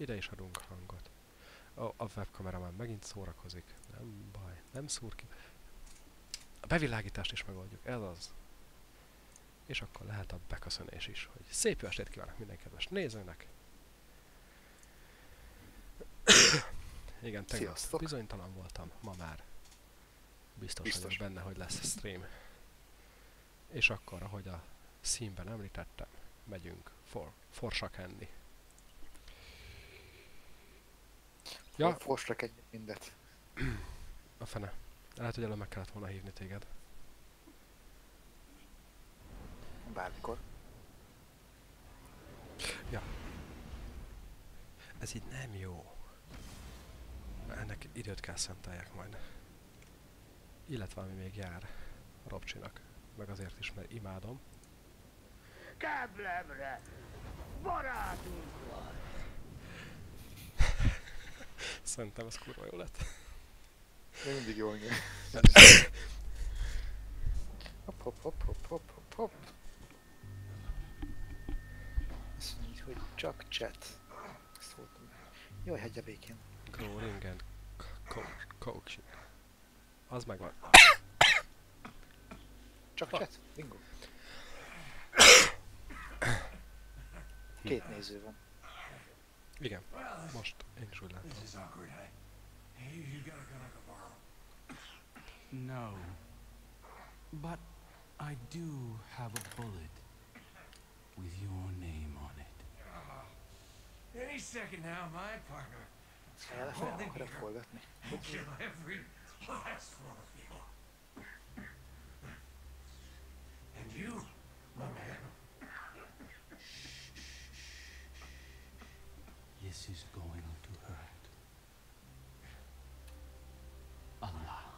ide is adunk hangot. A, a webkamera már megint szórakozik. Nem baj, nem szúr ki. A bevilágítást is megoldjuk, ez az. És akkor lehet a beköszönés is, hogy szép jó estét kívánok minden kedves nézőnek. Igen, tegnap Sziasztok. bizonytalan voltam, ma már biztos, Biztos. vagyok benne, hogy lesz stream. És akkor, ahogy a színben említettem, megyünk for, forsak enni. Ja, Ja. Forsrak egy mindet. a fene. Lehet, hogy előbb meg kellett volna hívni téged. Bármikor. Ez így nem jó. Ennek időt kell szenteljek majd. Illetve ami még jár Robcsinak. Meg azért is, mert imádom. Keblemre! Barátunk vagy! Szerintem ez kurva jó lett. Még mindig jól nyúl. Hopp, hopp, hopp, hopp, hopp, hopp, hopp. Azt mondja, hogy csak chat. Ezt voltam. Jaj, hagyja békén. Growling and co- coaching. Az megvan. Csak chat? Bingo. Két néző van. Igen, most én is úgy látom. This is awkward. Hey, you got a gun I can borrow. No. But I do have a bullet with your name on it. Uh-huh. Any second now, my partner Fel, fel akarok forgatni. kill every last one of you. And you, my man, This is going to hurt. A lot.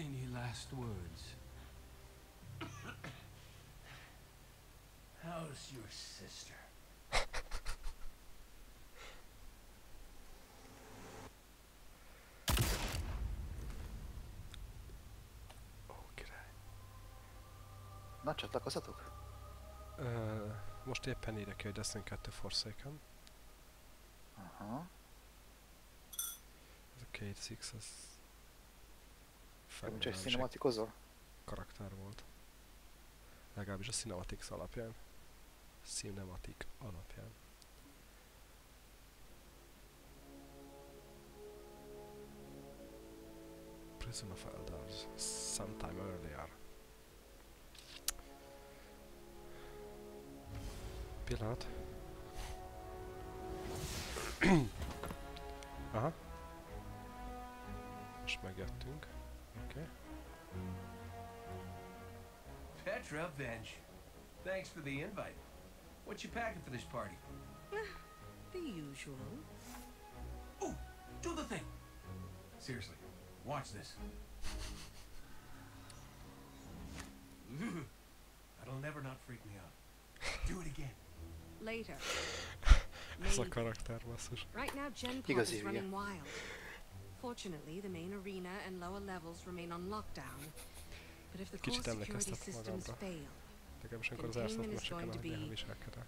Any last words? how's your sister? Oh, Ó, király. Na, csatlakozatok? Ö, uh, most éppen írja ki, hogy Destiny 2 Forsaken. Aha. Ez a Kate Six, ez... Te csak karakter volt. Legalábbis a Cinematics alapján. Cinematic alapján. Prison of Elders. Sometime earlier. Pillanat. Aha. Most megjöttünk. Oké. Okay. Petra Venge. Thanks for the invite. What you packing for this party? The usual. Ooh, do the thing. Seriously, watch this. That'll never not freak me out. Do it again. Ez a karakter basszus. Igazi is hülye. running wild. Fortunately, the main arena and lower levels remain on lockdown. But if the core Kicsit security emlékeztet systems magamra. fail, Legalábbis amikor az Containment elszólt is meseken, be- viselkedek.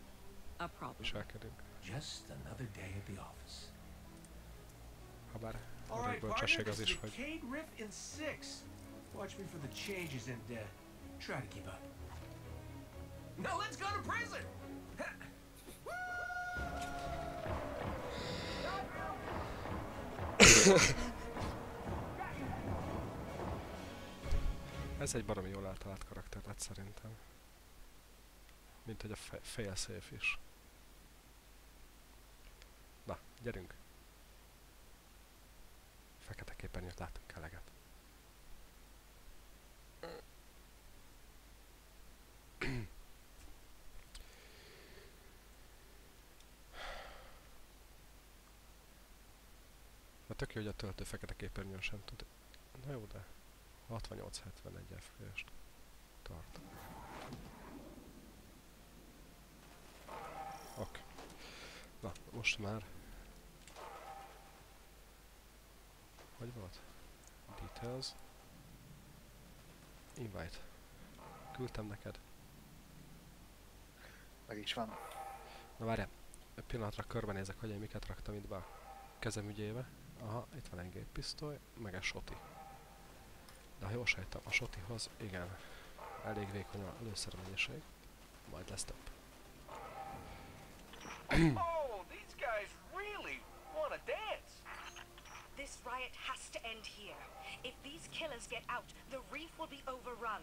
a problem. Viselkedünk. Just another day at the office. Habár All elég right, partner, bölcsesség this az is is, hogy Cade Riff in six. Watch me for the changes and uh, try to keep up. Now let's go to prison. ez egy baromi jól általált karakter lett szerintem. Mint hogy a fe- failsafe is. Na, gyerünk! Fekete képernyőt látunk eleget. tök jó, hogy a töltő fekete képernyőn sem tud. Na jó, de 68-71 FPS-t tart. Ok. Na, most már... Hogy volt? Details. Invite. Küldtem neked. Meg is van. Na várjál. Egy pillanatra körbenézek, hogy én miket raktam itt be a kezem ügyébe. Aha, itt van egy géppisztoly, meg egy soti. De ha jól sejtem, a sotihoz igen, elég vékony a lőszermennyiség. Majd lesz több. Oh, these guys really want to dance. This riot has to end here. If these killers get out, the reef will be overrun.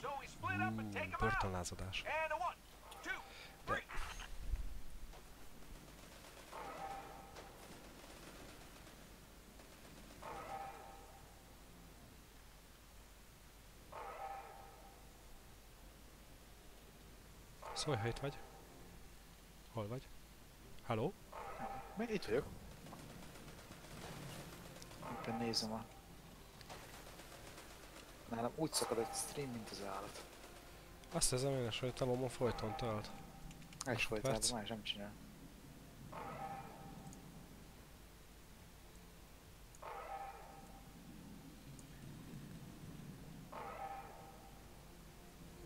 So we split up and take them out. And a one, Szólj, ha itt vagy. Hol vagy? Halló? Még itt vagyok. Éppen nézem a... Nálam úgy szakad egy stream, mint az állat. Azt hiszem én is, hogy talomon folyton tölt. Egy folytában más nem csinál.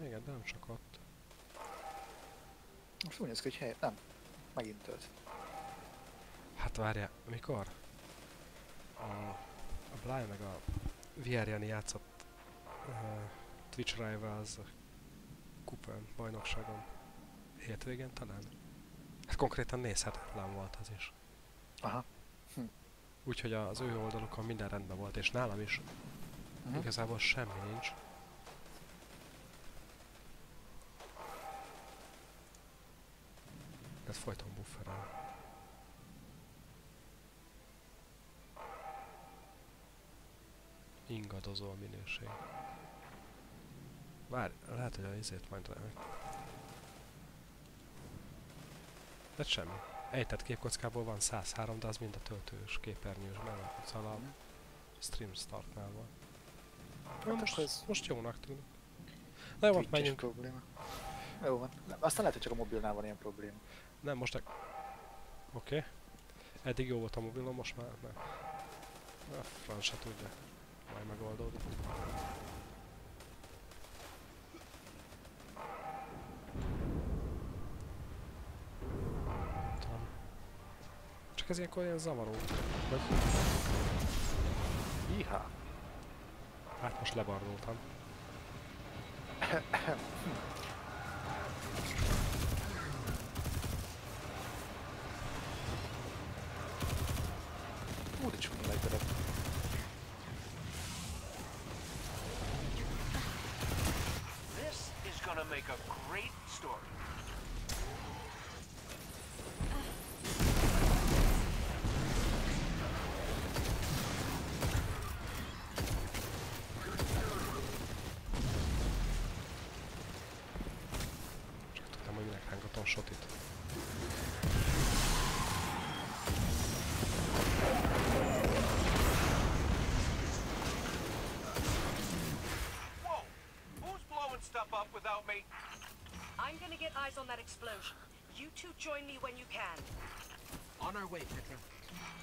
Igen, de nem csak ott. Most úgy néz ki, hogy hely... Nem. Megint tölt. Hát várjál, mikor? A, a Bly meg a VR játszott uh, Twitch Rivals kupán, bajnokságon. Hétvégén talán? Hát konkrétan nézhetetlen volt az is. Aha. Úgyhogy az ő oldalukon minden rendben volt, és nálam is Mhm. igazából semmi nincs. Ez folyton bufferel. Ingadozó a minőség. Várj, lehet, hogy a izét majd meg. De semmi. Ejtett képkockából van 103, de az mind a töltős képernyős benne. Szóval a stream startnál van. Ja, Hát most, ez most jónak tűnik. Na jó, menjünk. probléma. Jó van. Aztán lehet, hogy csak a mobilnál van ilyen probléma. Nem, most... Oké. Okay. Eddig jó volt a mobilom, most már nem. A franc se tudja. Majd megoldódik. Csak ez ilyenkor ilyen zavaró. Vagy... Iha. Hát most lebardultam. stuff up without me? I'm gonna get eyes on that explosion. You two join me when you can. On our way, Petra.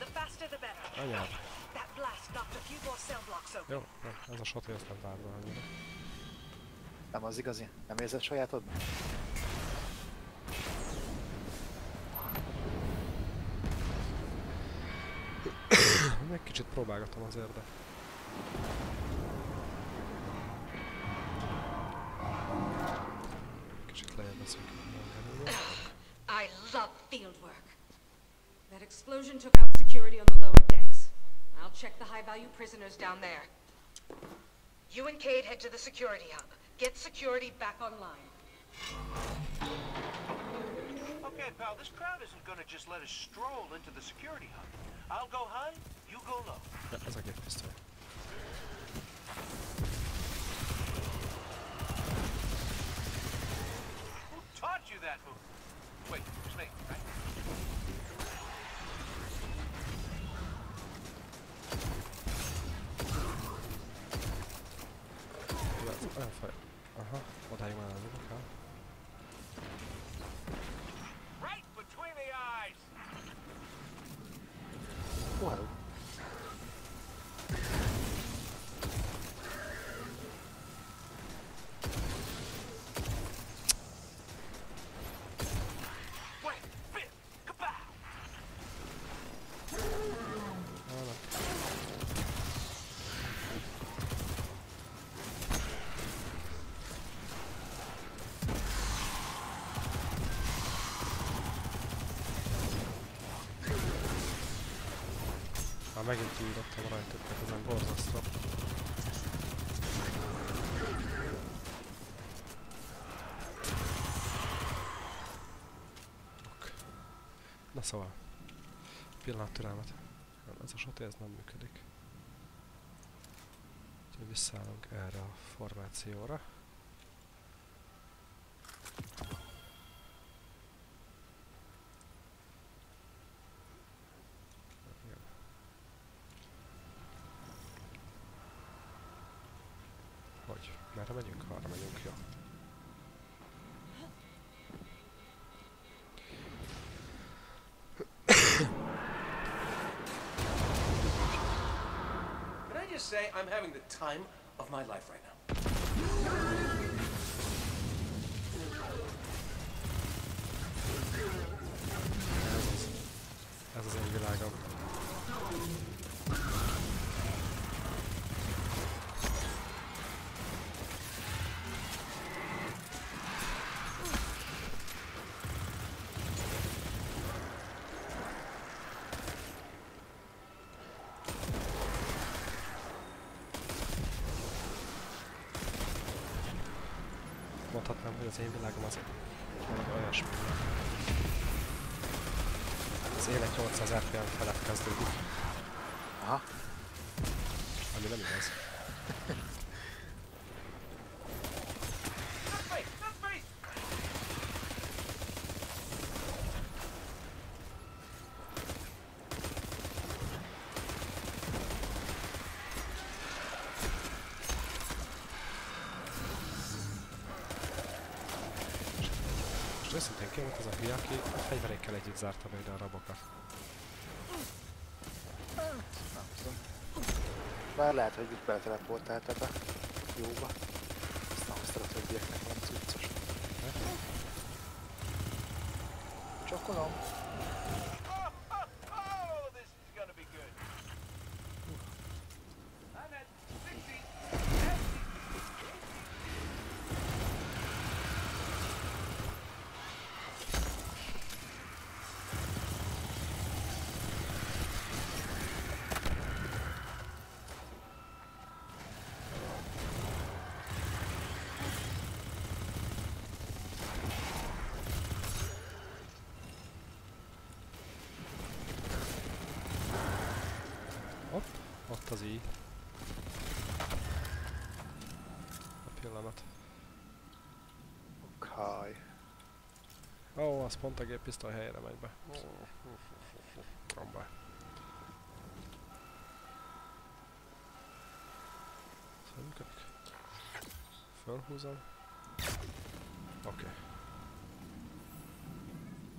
The faster the better. Anyád. That blast knocked a few more cell blocks open. Jó, nem, ez a soti azt nem várva annyira. Nem az igazi? Nem érzed sajátod? Még kicsit próbálgatom azért, de... field work. That explosion took out security on the lower decks. I'll check the high-value prisoners down there. You and Cade head to the security hub. Get security back online. Okay, pal, this crowd isn't gonna just let us stroll into the security hub. I'll go high, you go low. Ja, ez a géppisztoly. Who taught you that move? Wait, Snake, right? Megint túlírottam rajtuk, mert ezen borzasztó. Na szóval. Pillanat türelmet. Nem, ez a soti ez nem működik. Úgyhogy erre a formációra. Say I'm having the time of my life right now? Mondhatnám, hogy az én világom az valami olyasmi. Az élet 800 RPM felett kezdődik, Aha. ami nem igaz. Not space! Not space! Most őszintén ki volt az a hülye, aki a fegyverékkel együtt zárta be ide a rabokat. Nem tudom. Bár lehet, hogy itt beleteleportált ebbe. Jóba. Azt nem hoztad a többieknek valami cuccos. Csokolom. Oh, oh, oh, this is gonna be good. I'm at 60. Hopp, ott az így. A pillanat. Kaj. Ó, az pont a géppisztoly helyére megy be. Nem baj. Szóval működik. Fölhúzom. Oké. Okay.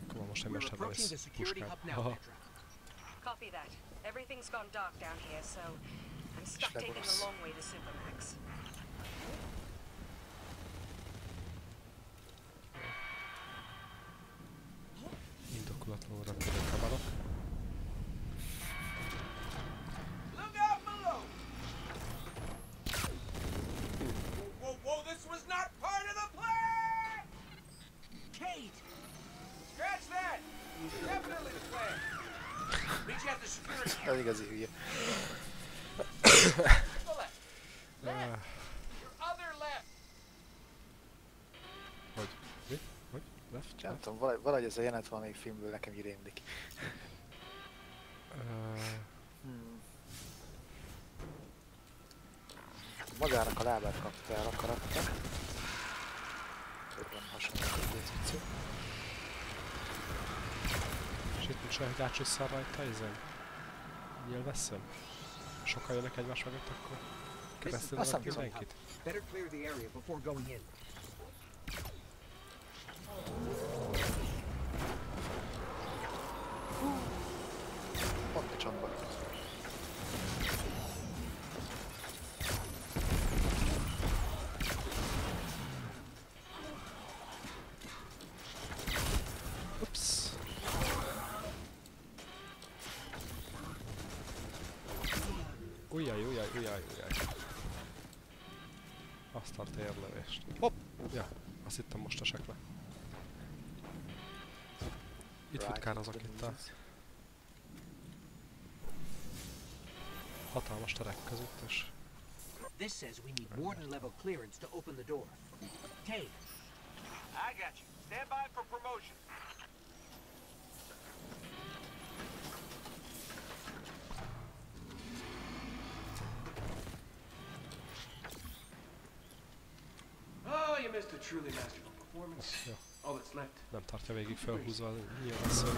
Akkor már most egy We're approaching the mesterlövész security puskám. hub now, Aha. Petra. Copy that. Everything's gone dark down here, so I'm stuck taking the Schleppers. long way to Supermax. Indokolatlanul repülő kamarok. Look out below! Whoa, whoa, whoa, this was not part of the plan! Kate! Scratch that! Definitely the plan. Meet you at Ez igazi hülye. Hogy? Mi? Hogy? Left? Nem tudom, valahogy, valahogy ez a jelenet valamelyik filmből nekem így rémlik. Uh, Hmm. Magának a lábát kapta el a karakter. Körben hasonló egy cuccu. és itt nincs olyan, hogy átcsisszál rajta ezen? Nyilvesszem? Sokan jönnek egymás mögött, akkor keresztül nem mindenkit? Better clear the area before going in. Itt Right futkározok into a... hatalmas terek között, és This says we need warden level clearance to open the door. Cade, I got you. Stand by for promotion. Oh, you missed a truly masterful performance. jó, All that's left. Nem tartja végig felhúzva, nyilván szörny.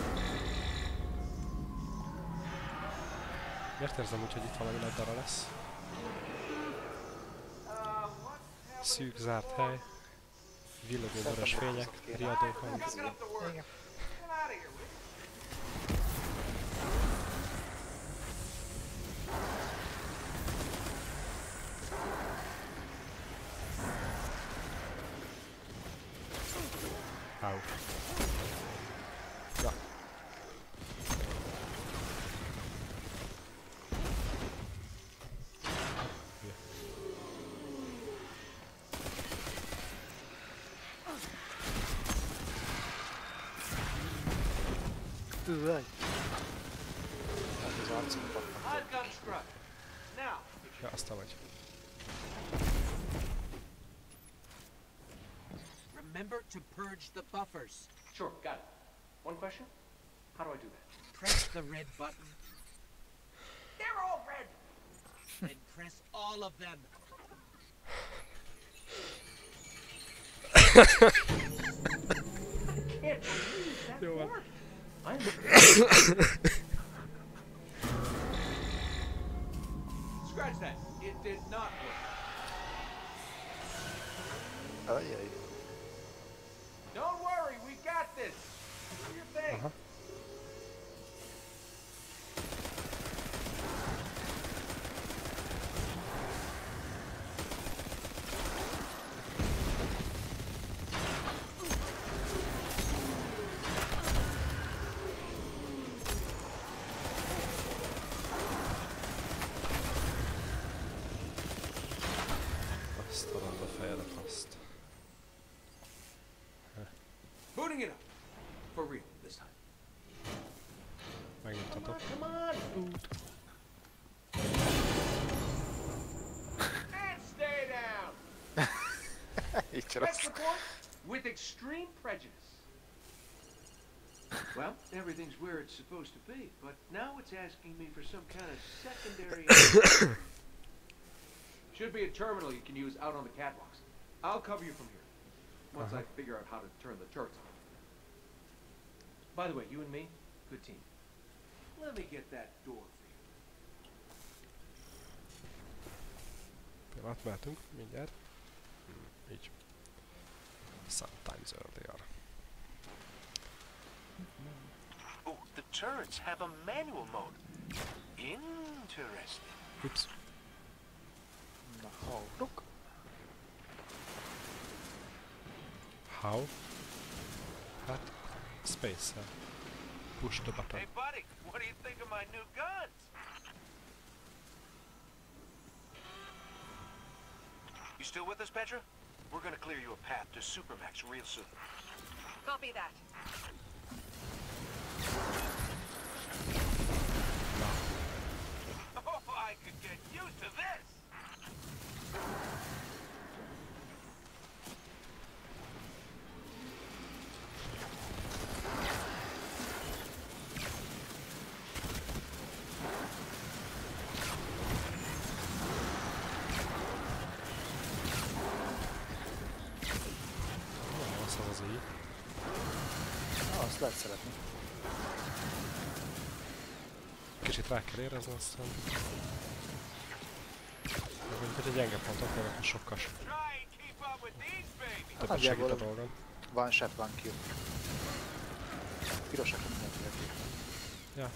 Miért érzem úgy, hogy itt valami nagy dara lesz? Szűk, zárt hely, villogó vörös fények, riadó hang. Suck it up the work. Igen. Üvej! Hát az arcunk pattan. I've got struck. Now, if Ja, aztán vagy. remember to purge the buffers. Sure, got it. One question? How do I do that? Press the red button They're all red! and press all of them. Jó van. I'm Scratch that. It did not work. Oh, Ajjaj. Don't worry, we got this. Do your thing. Aha. Azt adom be fejedet, azt. Booting it up. For real, this time. Megnyugtatok. Come on! and stay down! Így Next csinálsz. report, with extreme prejudice. Well, everything's where it's supposed to be, but now it's asking me for some kind of secondary. Should be a terminal you can use out on the catwalks. I'll cover you from here. Once I figure out how to turn the turrets on. By the way, you and me, good team. Let me get that door for you. Pillanat, mehetünk, mindjárt. Hmm, így. Sometimes earlier. Oh, the turrets have a manual mode. Interesting. Oops. Na, halljuk. How? Hát, space-el. Uh, push the button. Hey, buddy, what do you think of my new guns? You still with us, Petra? We're gonna clear you a path to Supermax real soon. Copy that. Oh, I could get used to this! Lehet szeretni. Kicsit rá kell érezni, aztán... Mint hogy egy gyenge pontot nevet, sokkal s- Try and keep up with these babies! többet segít a dolgon. Van shot, van kill. Pirosak mindenféle kill. Ja.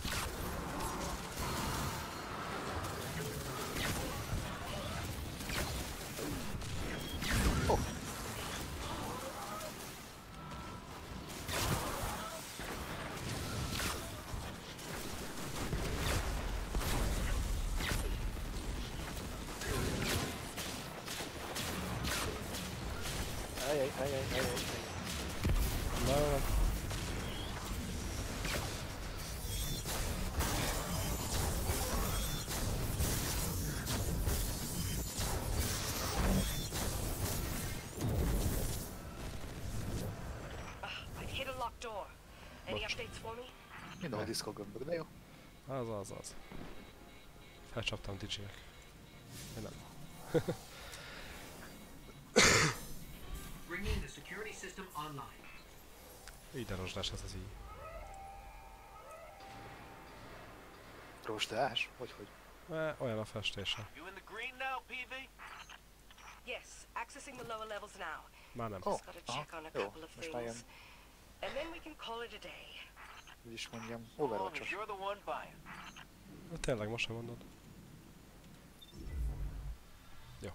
Az, az, az. Felcsaptam Digi-nek. Én nem. Bringing the security system online. Így de rozsdás ez az így. Rostás? Hogy, hogy? E, olyan a festése. You in the green now, PV? Yes, accessing the lower levels now. Már nem. Oh. Just gotta aha, check on a jó, couple of most már things. ilyen, And then we can call it a day. Hogy is mondjam, overwatch. Na, tényleg most sem mondod. Jó.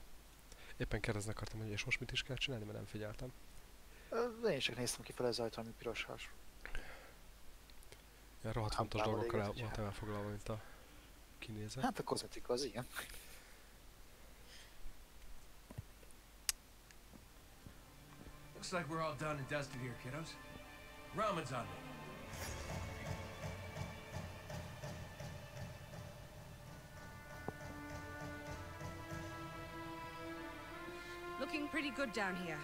Éppen kérdezni akartam, hogy és most mit is kell csinálni, mert nem figyeltem. Én csak néztem ki fel az ajtó, ami piros has. Ilyen rohadt Hát, fontos dolgokkal el voltam elfoglalva, mint a kinézet. Hát a kozmetika az ilyen. Looks like we're all done and dusted here, kiddos. Ramen's on me. Looking pretty good down here.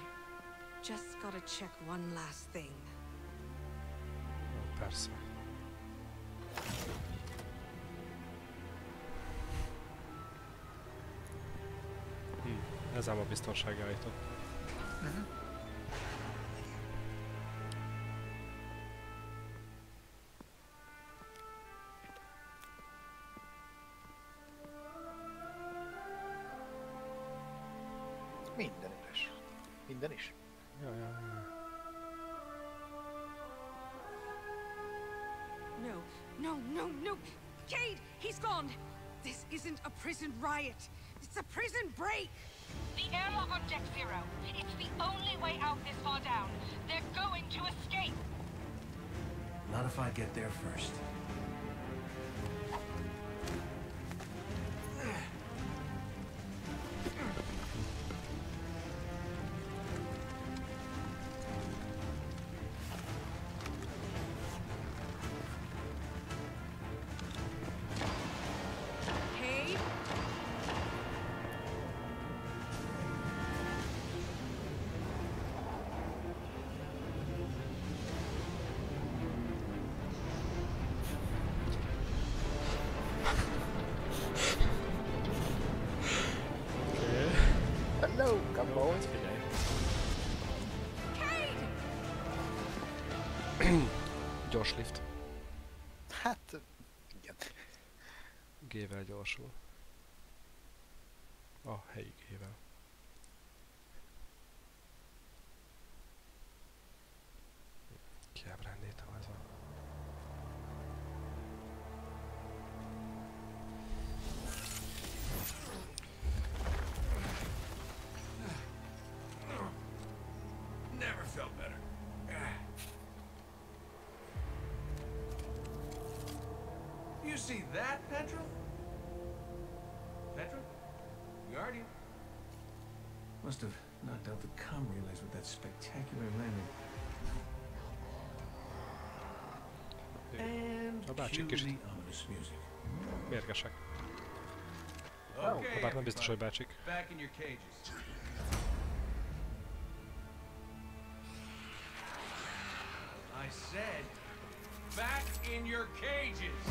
Just gotta check one last thing. Oh, Ó, persze. Hm, ez ám a biztonsági ajtó. Minden mhm. Gyors lift. Hát, igen. G-vel gyorsul. A helyi G-vel. See that, Petra? Petra? Guardian? Must have knocked out the comm relays with that spectacular landing. And A bácsik cue kicsit the ominous music. mérgesek. Okay, Bár nem biztos, hogy bácsik. back in your cages. I said, back in your cages.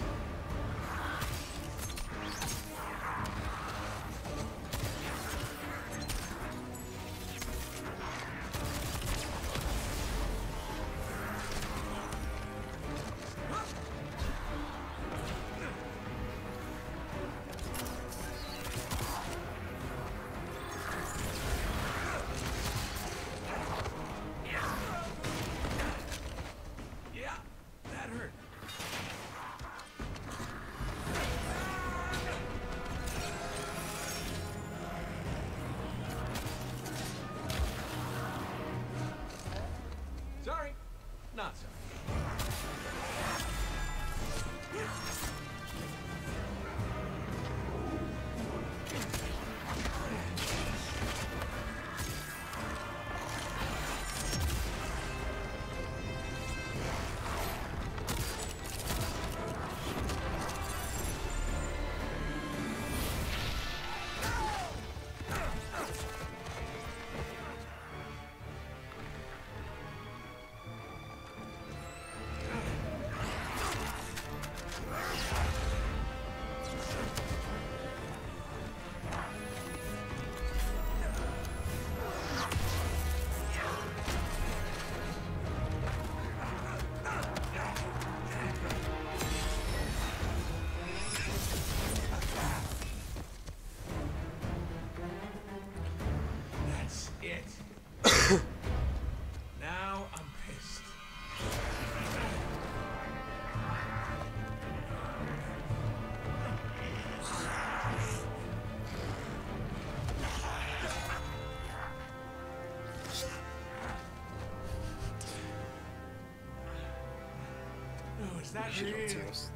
That Zsidó here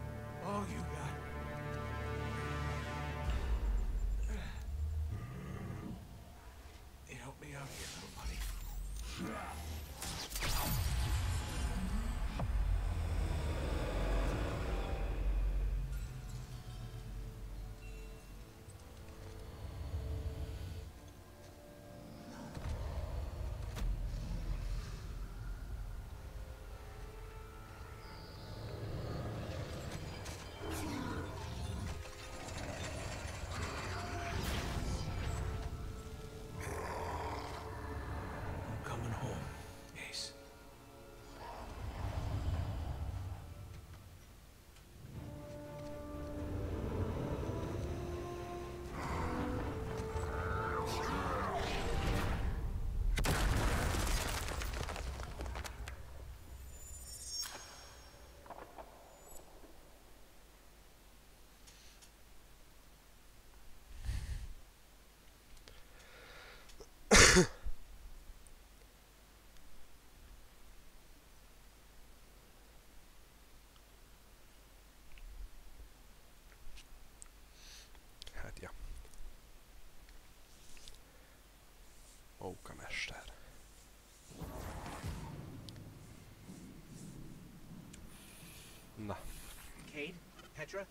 Petra?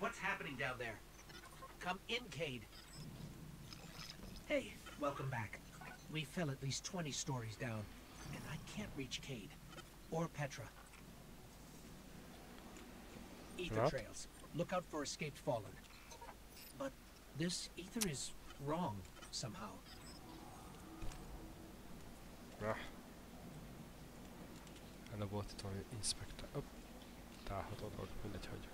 What's happening down there? Come in, Cade. Hey, welcome back. We fell at least 20 stories down, and I can't reach Cade. Or Petra. Ether What? trails. Look out for escaped fallen. But this ether is wrong, somehow. Ah. na. Előbb volt itt valami inspektor. Hopp. Tálható dolog, mindegy, hagyjuk.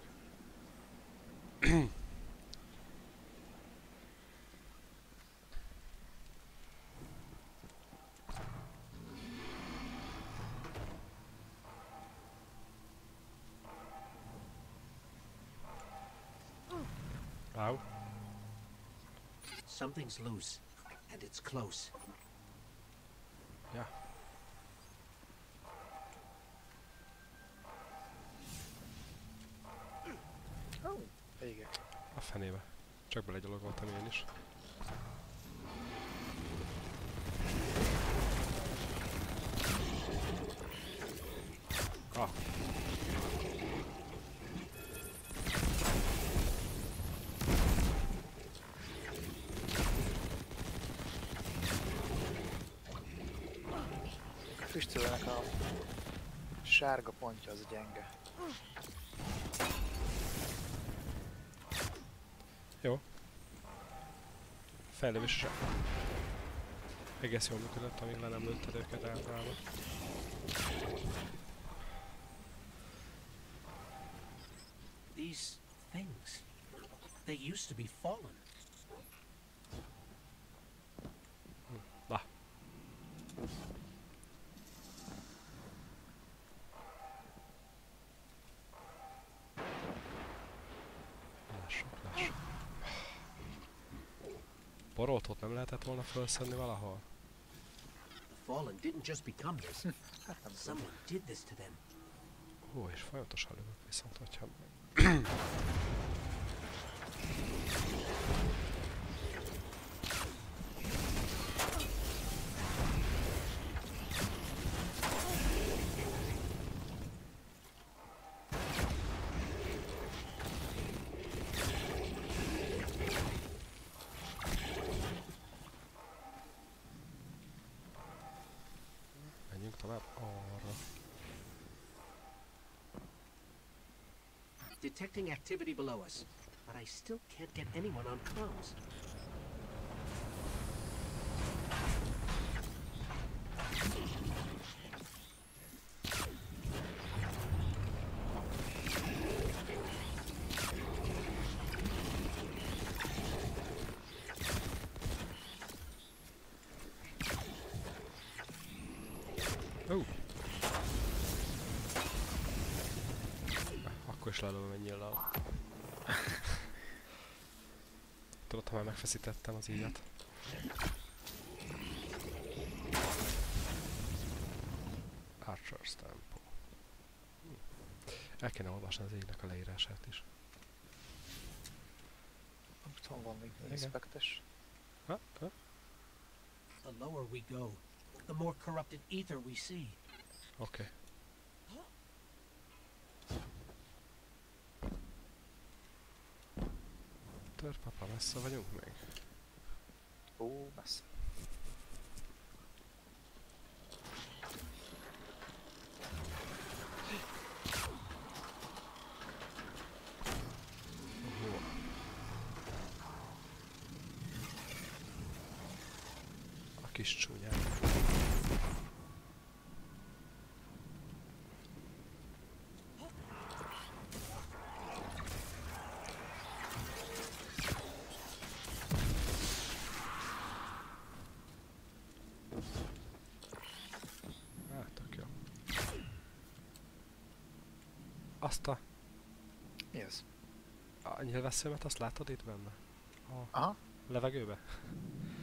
Au. Something's loose, and it's close. Ja. Fenébe. Csak belegyalogoltam én is. Ah. A füstölőnek a sárga pontja az gyenge. Egész jól működött, amíg le nem lőtted őket általában. These things, they used to be fallen. Volna felszedni valahol? Fallen didn't just become this. Someone did this to them. Ó, és folyamatosan lövök viszont, hogyha... Detecting activity below us, but I still can't get anyone on comms. Megfeszítettem az íjat. Archer's Temple. Hm. El kéne olvasni az égnek a leírását is. Nem tudom, van még inspektes. Ha? Ha? The lower we go, the more corrupted ether we see. Oké. Okay. Messze vagyunk még? Ó, messze. Hova? A kis csúnyák. Hát, tök jó. Azt a Mi ez? A nyilvesszőmet, azt látod itt benne? A Aha, levegőbe?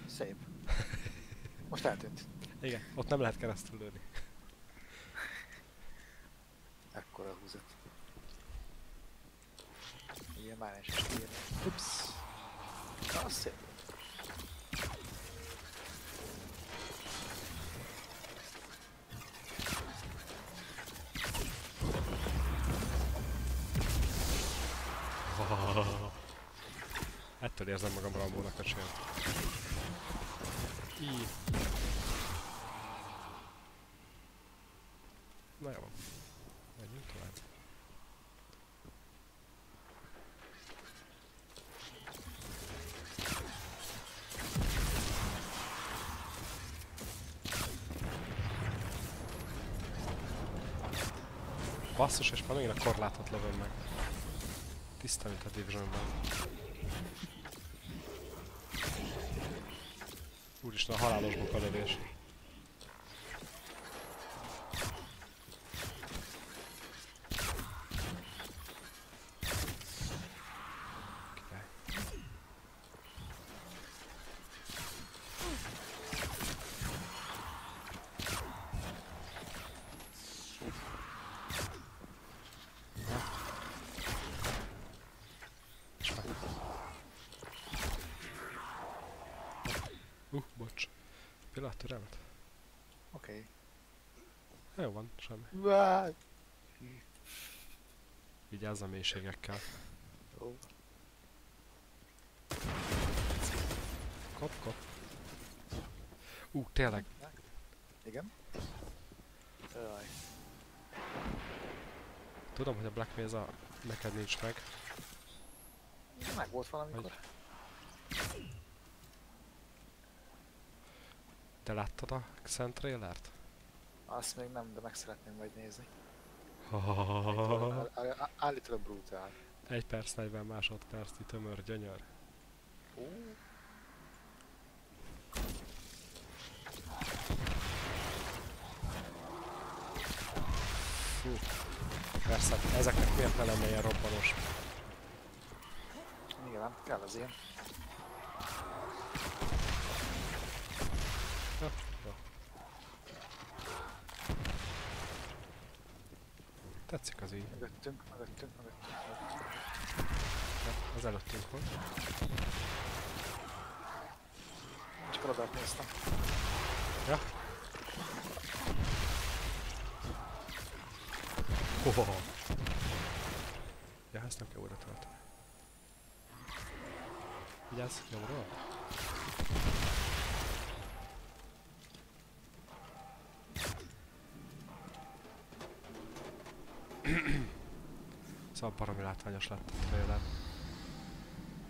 szép. Most eltűnt. Igen, ott nem lehet keresztül lőni. Ekkora a húzat. Igen, már is is kiírni. Ups. Na, az szép. Ettől érzem magam Rambónak a csajt. Így. Na jó. Menjünk tovább. Basszus, és már megint a korlátot lövöm meg. Tiszta, mint a Divisionban. Úristen, halálos bukalövés. Király. És meg. Uh, bocs. Pillanat türelmet. Oké. Jó van, semmi. Okay. Vigyázz a mélységekkel. Jó. Kop, kop. Ú, tényleg. Igen. Jaj. Tudom, hogy a Black Mesa neked nincs meg. Meg volt valamikor. Hogy- Te láttad a Xen trailert? Azt még nem, de meg szeretném majd nézni. Állítólag- áll- áll- Állítólag brutál. 1 perc 40 másodperc, tömör, gyönyör. Fú. Persze, ezeknek miért ne lenne ilyen robbanós? igen, kell az ilyen. Ja, jó. Tetszik az így. Mögöttünk, mögöttünk, mögöttünk. mögöttünk. Ja, az előttünk volt. Csak oldalt néztem. Ja. Hohoho. Ja, ezt nem kell újra tölteni. Vigyázz, jobbról. Szóval baromi látványos lett a trailer.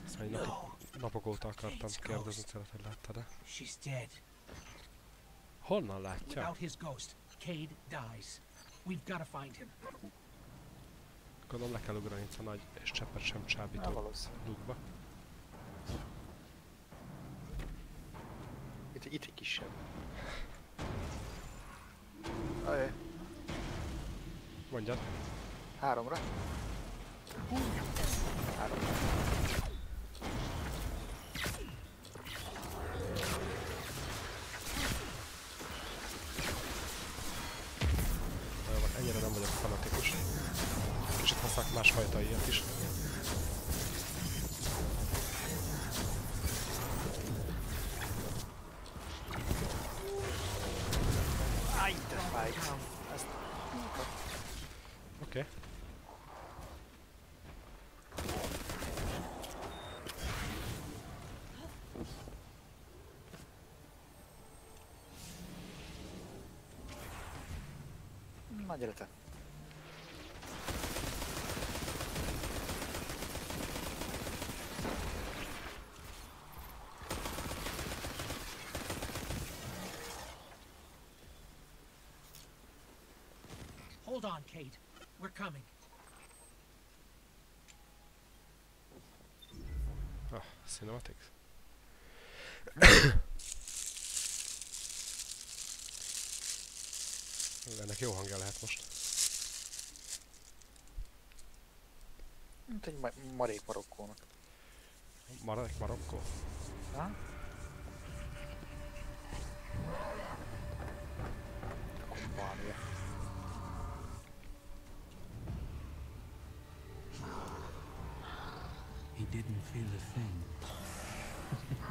Ezt már napok, napok óta akartam kérdezni, tőled, hogy láttad-e? Honnan látja? Without his ghost, Cade dies. We've got to find him. Gondolom le kell ugrani itt a nagy és cseppet sem csábító lukba. Itt, itt egy kisebb. Ajaj, Mondjad. Háromra. Na gyere. Hold on, Kate. We're coming. Ah, cinematics. Ennek jó hangja lehet most. Mint egy ma marék marokkónak. Maradek Marokkó. Ha? He didn't feel a thing.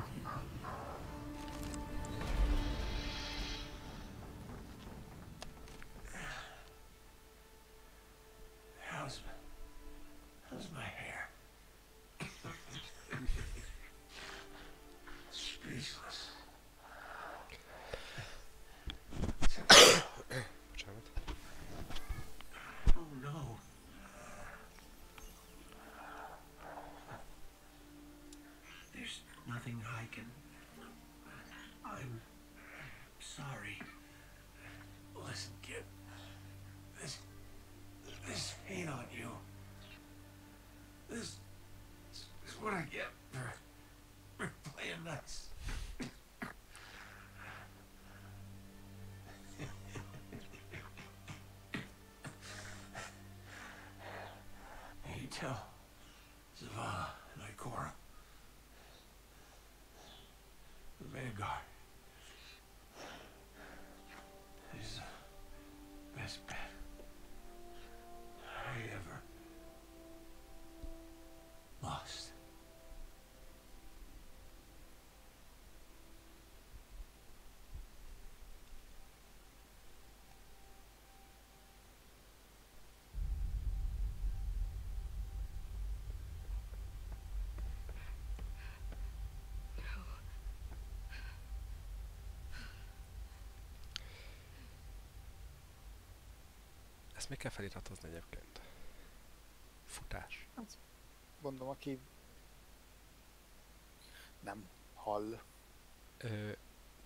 Ezt még kell feliratozni egyébként. Futás. Gondolom, aki nem hall. Ö,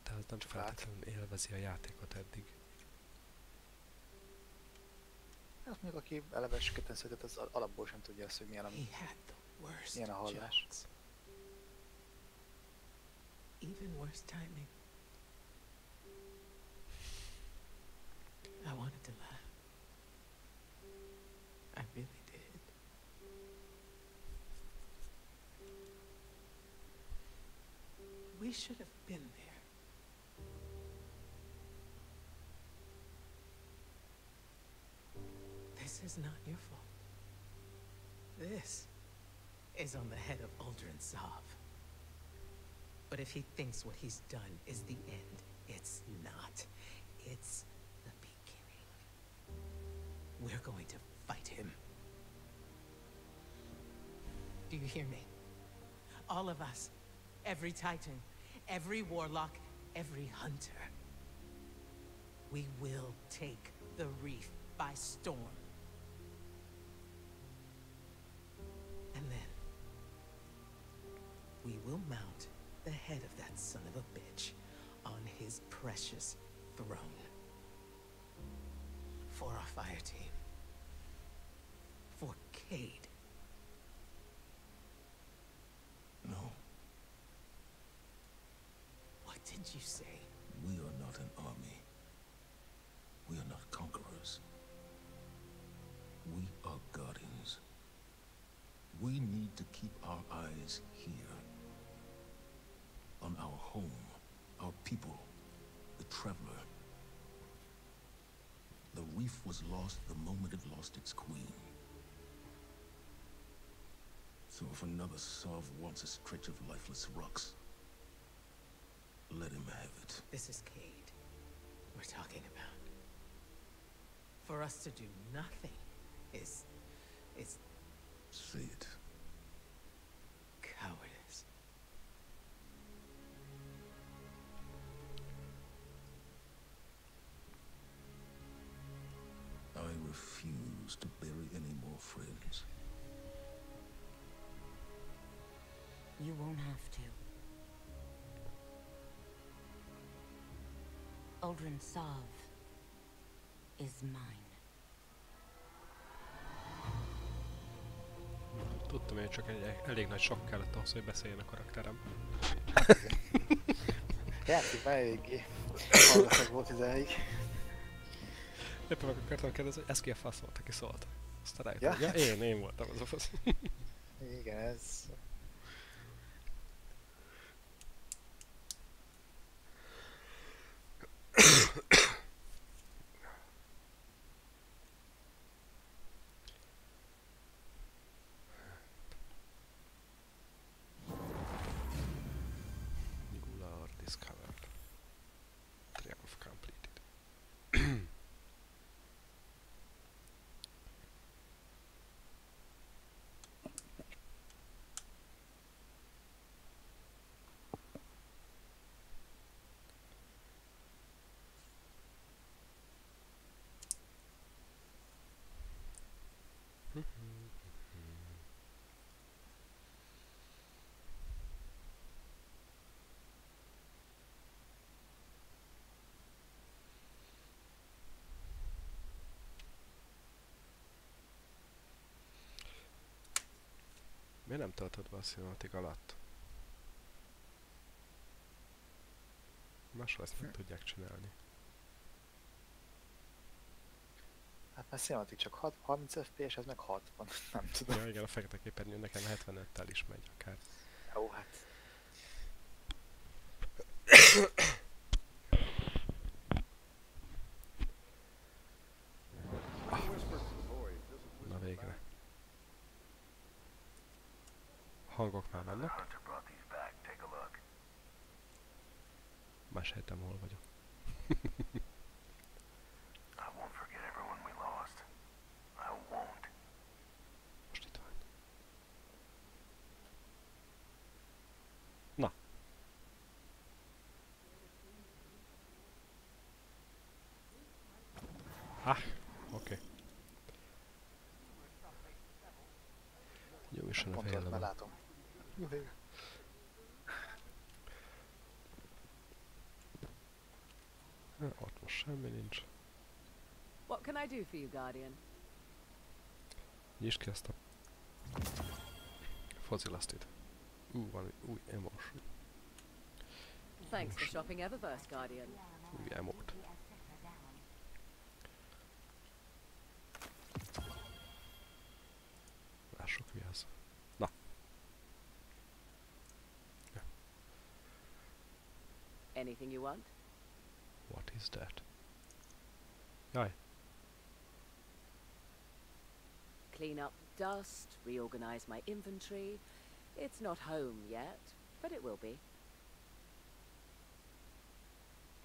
de az nem Lát. feltétlenül élvezi a játékot eddig. Az még aki eleve süketten született, az al- alapból sem tudja azt, hogy milyen a... Milyen a hallás. jokes. Even worse timing. I wanted to laugh. This is on the head of Aldrin Sov. But if he thinks what he's done is the end, it's not. It's the beginning. We're going to fight him. Do you hear me? All of us. Every Titan, every Warlock, every Hunter. We will take the reef by storm. Will mount the head of that son of a bitch on his precious throne. For our fire team. For Cade. No, What did you say? we are not an army. We are not conquerors. We are guardians. We need to keep our eyes here. On our home, our people, the traveler. The reef was lost the moment it lost its queen. So if another Sov wants a stretch of lifeless rocks, let him have it. This is Cade we're talking about. For us to do nothing is. is Say it. Aldrin Sov is mine. Tudtam, hogy csak egy elég nagy sok kellett ahhoz, hogy beszéljen a karakterem. Játék már eléggé hallgatag volt idáig. Éppen meg akartam kérdezni, hogy ez ki a fasz volt, aki szólt. Aztán Ja? rájöttem, ja? én, én voltam az a fasz. Igen, ez... Gular discovered. Triumph completed. Miért nem töltöd be a cinematik alatt? Máshol ezt nem tudják csinálni. Hát már Cinematic csak 6, 30 FPS, ez meg 60. Nem tudom. Ja igen, a fekete képernyő nekem 75-tel is megy akár. Jó, hát. Na végre. Hangok már mennek. Már sejtem, hol vagyok. I won't forget everyone we lost. I won't. Most itt van. Na. Ah, oké. Okay. Jó, is a fejlem. már látom. Jó, végre. Ott most semmi nincs. What can I do for you, Guardian? Nyisd ki ezt a fozilasztit. Ú, van új emotion. Thanks for shopping Eververse, Guardian. Új emót. Anything you want? What is that? Jaj, Clean up dust, reorganize my inventory. It's not home yet, but it will be.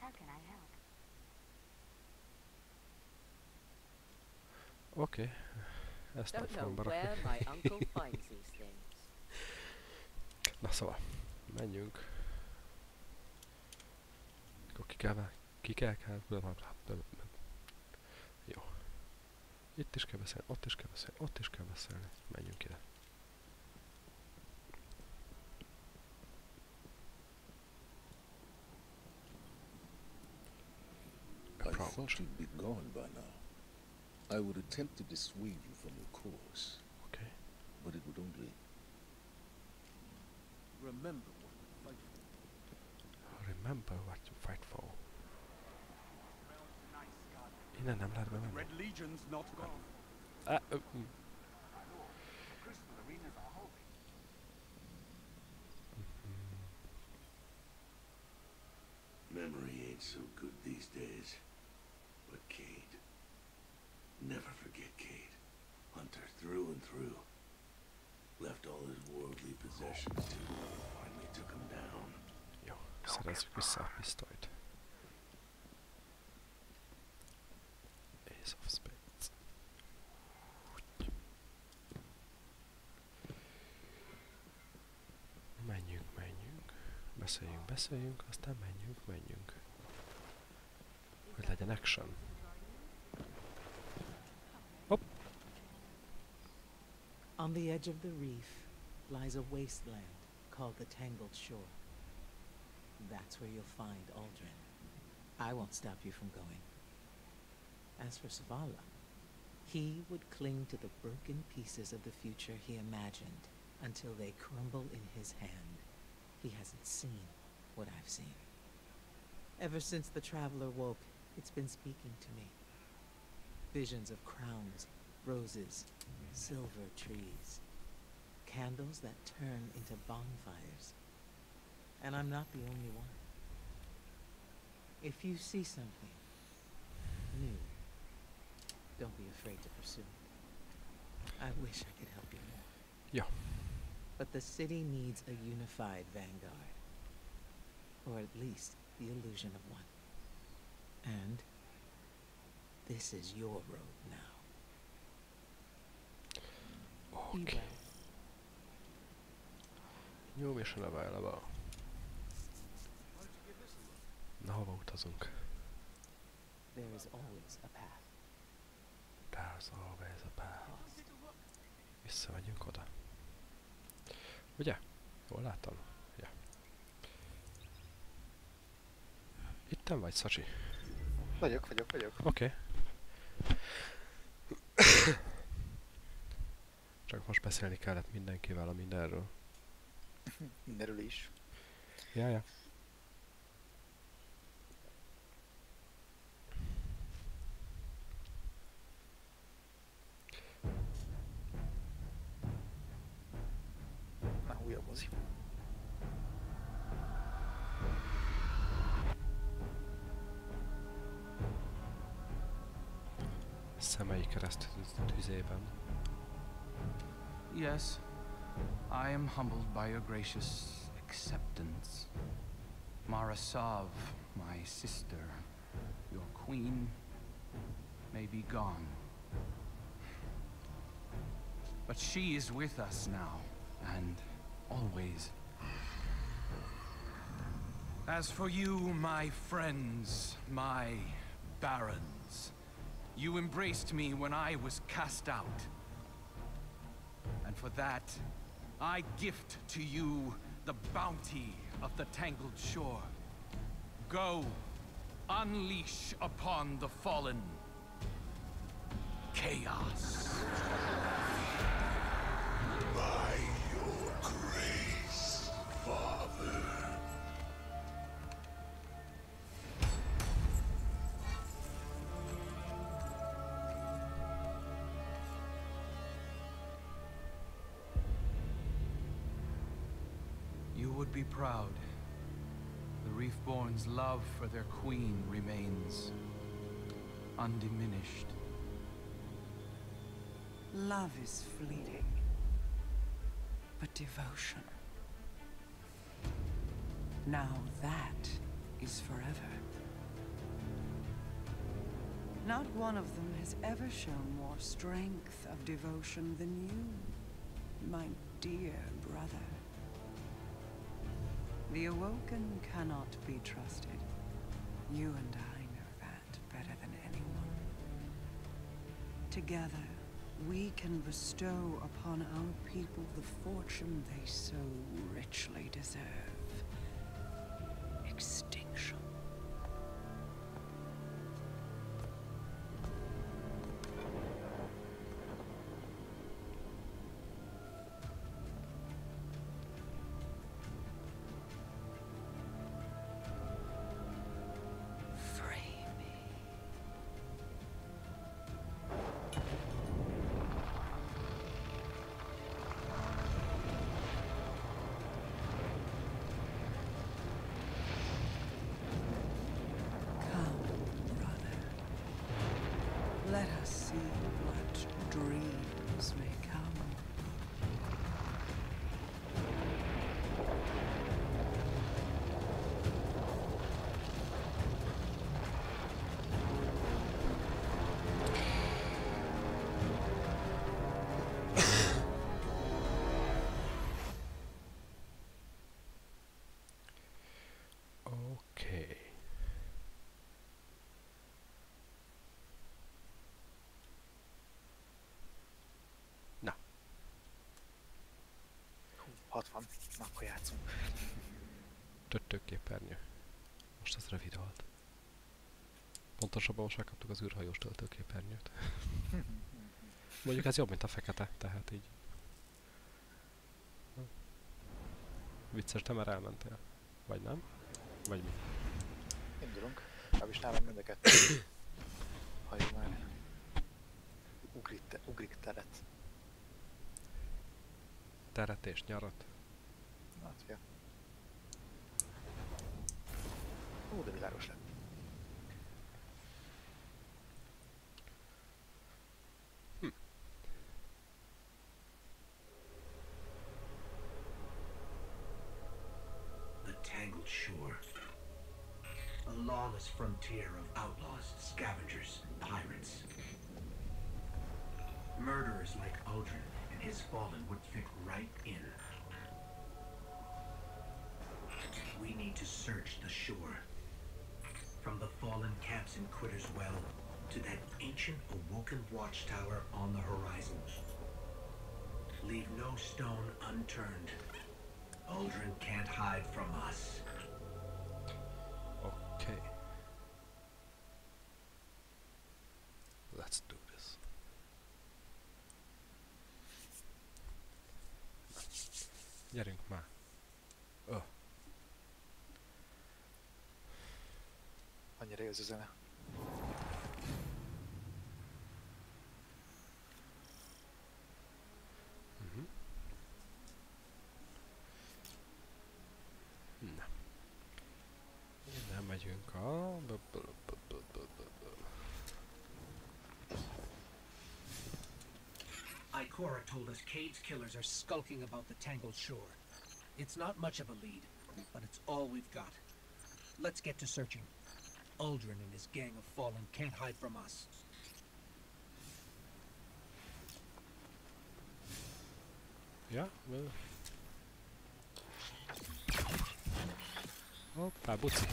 How can I help? Okay. Ezt nem Don't know fogom where my uncle finds these things. Na szóval, menjünk. Akkor ki kell, ki kell, kell, Jó. Itt is kell beszélni, ott is kell beszélni, ott is kell beszélni. Menjünk ide. I thought you'd be gone by now. I would attempt to dissuade you from your course. Okay. But it would only Remember what you fight for. Remember what you fight for. Innen nem lehet bemenni. Red Legion's not gone. Ah, ö, mm. Crystal arenas are holding. Memory ain't so good these days. But Cade. Never forget Cade. Hunter through and through. Left all his worldly possessions to finally took him down. Vissza a pisztolyt. Ace of Spades. Menjünk, menjünk. Beszéljünk, beszéljünk, aztán menjünk, menjünk. Hogy legyen action. On the edge of the reef lies a wasteland called the Tangled Shore. That's where you'll find Aldrin. I won't stop you from going. As for Savala, he would cling to the broken pieces of the future he imagined until they crumble in his hand. He hasn't seen what I've seen. Ever since the Traveler woke, it's been speaking to me. Visions of crowns, roses, silver trees, candles that turn into bonfires. And I'm not the only one. If you see something new, don't be afraid to pursue it. I wish I could help you more. Yeah. But the city needs a unified vanguard. Or at least the illusion of one. And this is your road now. Well. Jó mission available. Na, hova utazunk? There is always a path. There's always a path. Visszamegyünk oda. Ugye? Jól láttam? Ja. Itten vagy, Szacsi? Vagyok, vagyok, vagyok. Oké. Csak most beszélni kellett mindenkivel a mindenről. Mindenről is. Ja, ja. Na, újabb mozi. Szemei kereszt tüzében. Yes, I am humbled by your gracious acceptance. Mara Sav, my sister, your queen, may be gone. But she is with us now, and always. As for you, my friends, my barons, you embraced me when I was cast out. And for that, I gift to you the bounty of the Tangled Shore. Go, unleash upon the fallen chaos. Proud. The Reefborn's love for their queen remains undiminished. Love is fleeting, but devotion. Now that is forever. Not one of them has ever shown more strength of devotion than you, my dear brother. The Awoken cannot be trusted. You and I know that better than anyone. Together, we can bestow upon our people the fortune they so richly deserve. Van. Na, akkor játszunk. Töltőképernyő. Most ez revirált. Pontosabban most megkaptuk az űrhajós töltőképernyőt. Mondjuk ez jobb, mint a fekete, tehát így. Vicces, te már elmentél. Vagy nem? Vagy mi? Indulunk. Legalábbis nálam mind a kettő. Hajó már. Ugrik, te, ugrik teret. Teret és nyarat. Ó, de világos lett. The Tangled Shore. A lawless frontier of outlaws, scavengers, pirates. Murderers like Aldrin and his fallen would fit right in. We need to search the shore. From the fallen camps in Quitter's Well to that ancient awoken watchtower on the horizon. Leave no stone unturned. Aldrin can't hide from us. B- b- b- b- Ikora told us Cade's killers are skulking about the Tangled Shore. It's not much of a lead, but it's all we've got. Let's get to searching. Aldrin and his gang of fallen can't hide from us. Ja, ö. Hoppá, buci.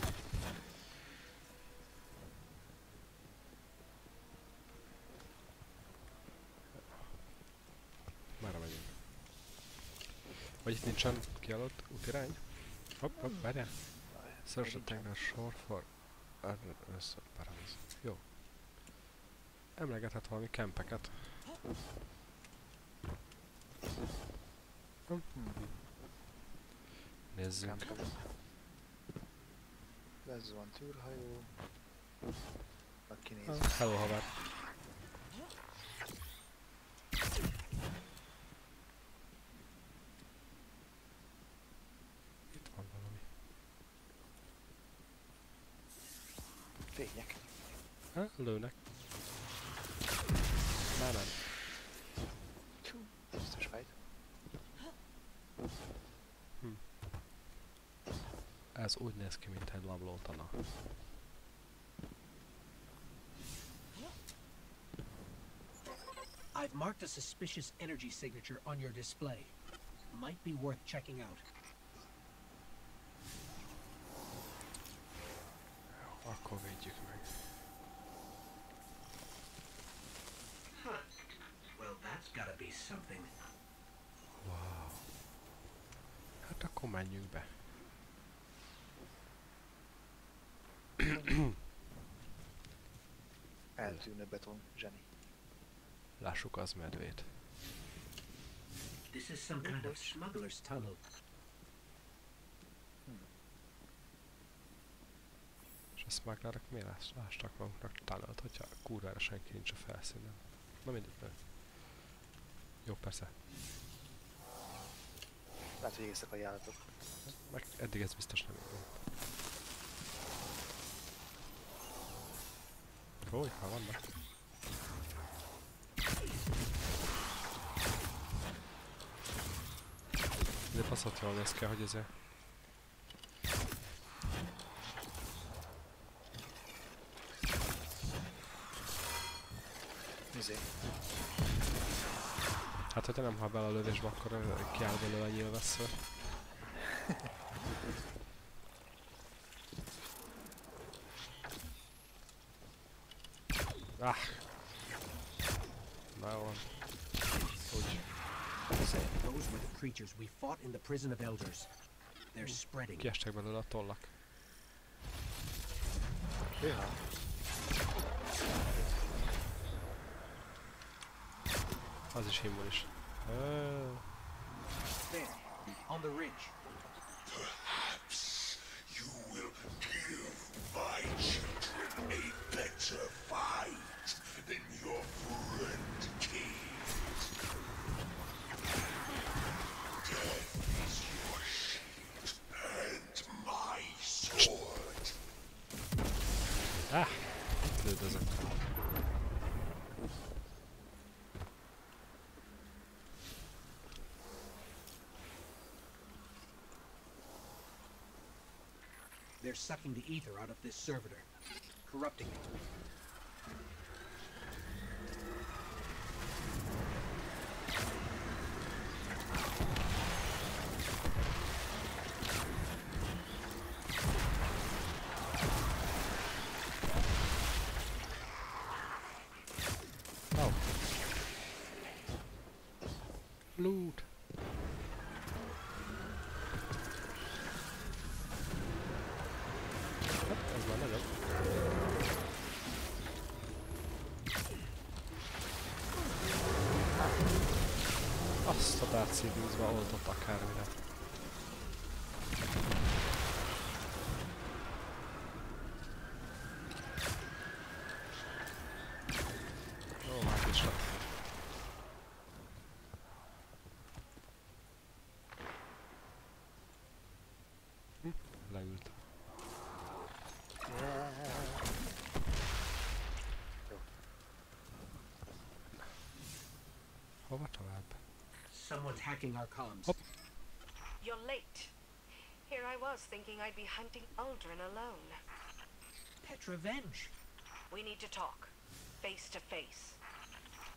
Már megyünk. Vagy itt nincsen kiadott útirány? Hopp, hopp, várjál. Search the tangle shore for other params. Jó. Emlegethet valami kempeket. Hm. Nézzünk. Ez van tűrhajó. Na Ah, kinézünk. Hello, haver. Fények. Ha, lőnek. Már nem. Biztos fejt. Hm. Ez úgy néz ki, mint egy lamlótana. I've marked a suspicious energy signature on your display. Might be worth checking out. Eltűnő beton zseni. Lássuk az medvét. This is some kind of smuggler's tunnel. És a smugglerek miért lás- lástak maguknak tunnelt, hogyha kurvára senki nincs a felszínen. Na mindegy, nem. Jó, persze. Lehet, hogy éjszaka járatok. Meg eddig ez biztos nem így volt. Ó, itt már vannak. De baszott jól néz ki, hogy ezért... Izé. Hát, hogyha nem hal bele a lövésbe, akkor kiáll belőle nyilvessző. ah! Na jó van. Úgy. said, those were the creatures we fought in the prison of elders. They're spreading. Kiestek belőle a tollak. Hűha. Az is immunis. Ö, There, on the ridge. Perhaps you will give my children a better fight than your friend Kate. Death is your shield and my sword. Ah, itt lődözök. They're sucking the ether out of this servitor, corrupting it. Darcy vízbe oltott akármire. Ó, már is lett. Hm, leült. Hova tovább? Someone's hacking our comms. Oh. You're late. Here I was thinking I'd be hunting Aldrin alone. Pet revenge. We need to talk. Face to face.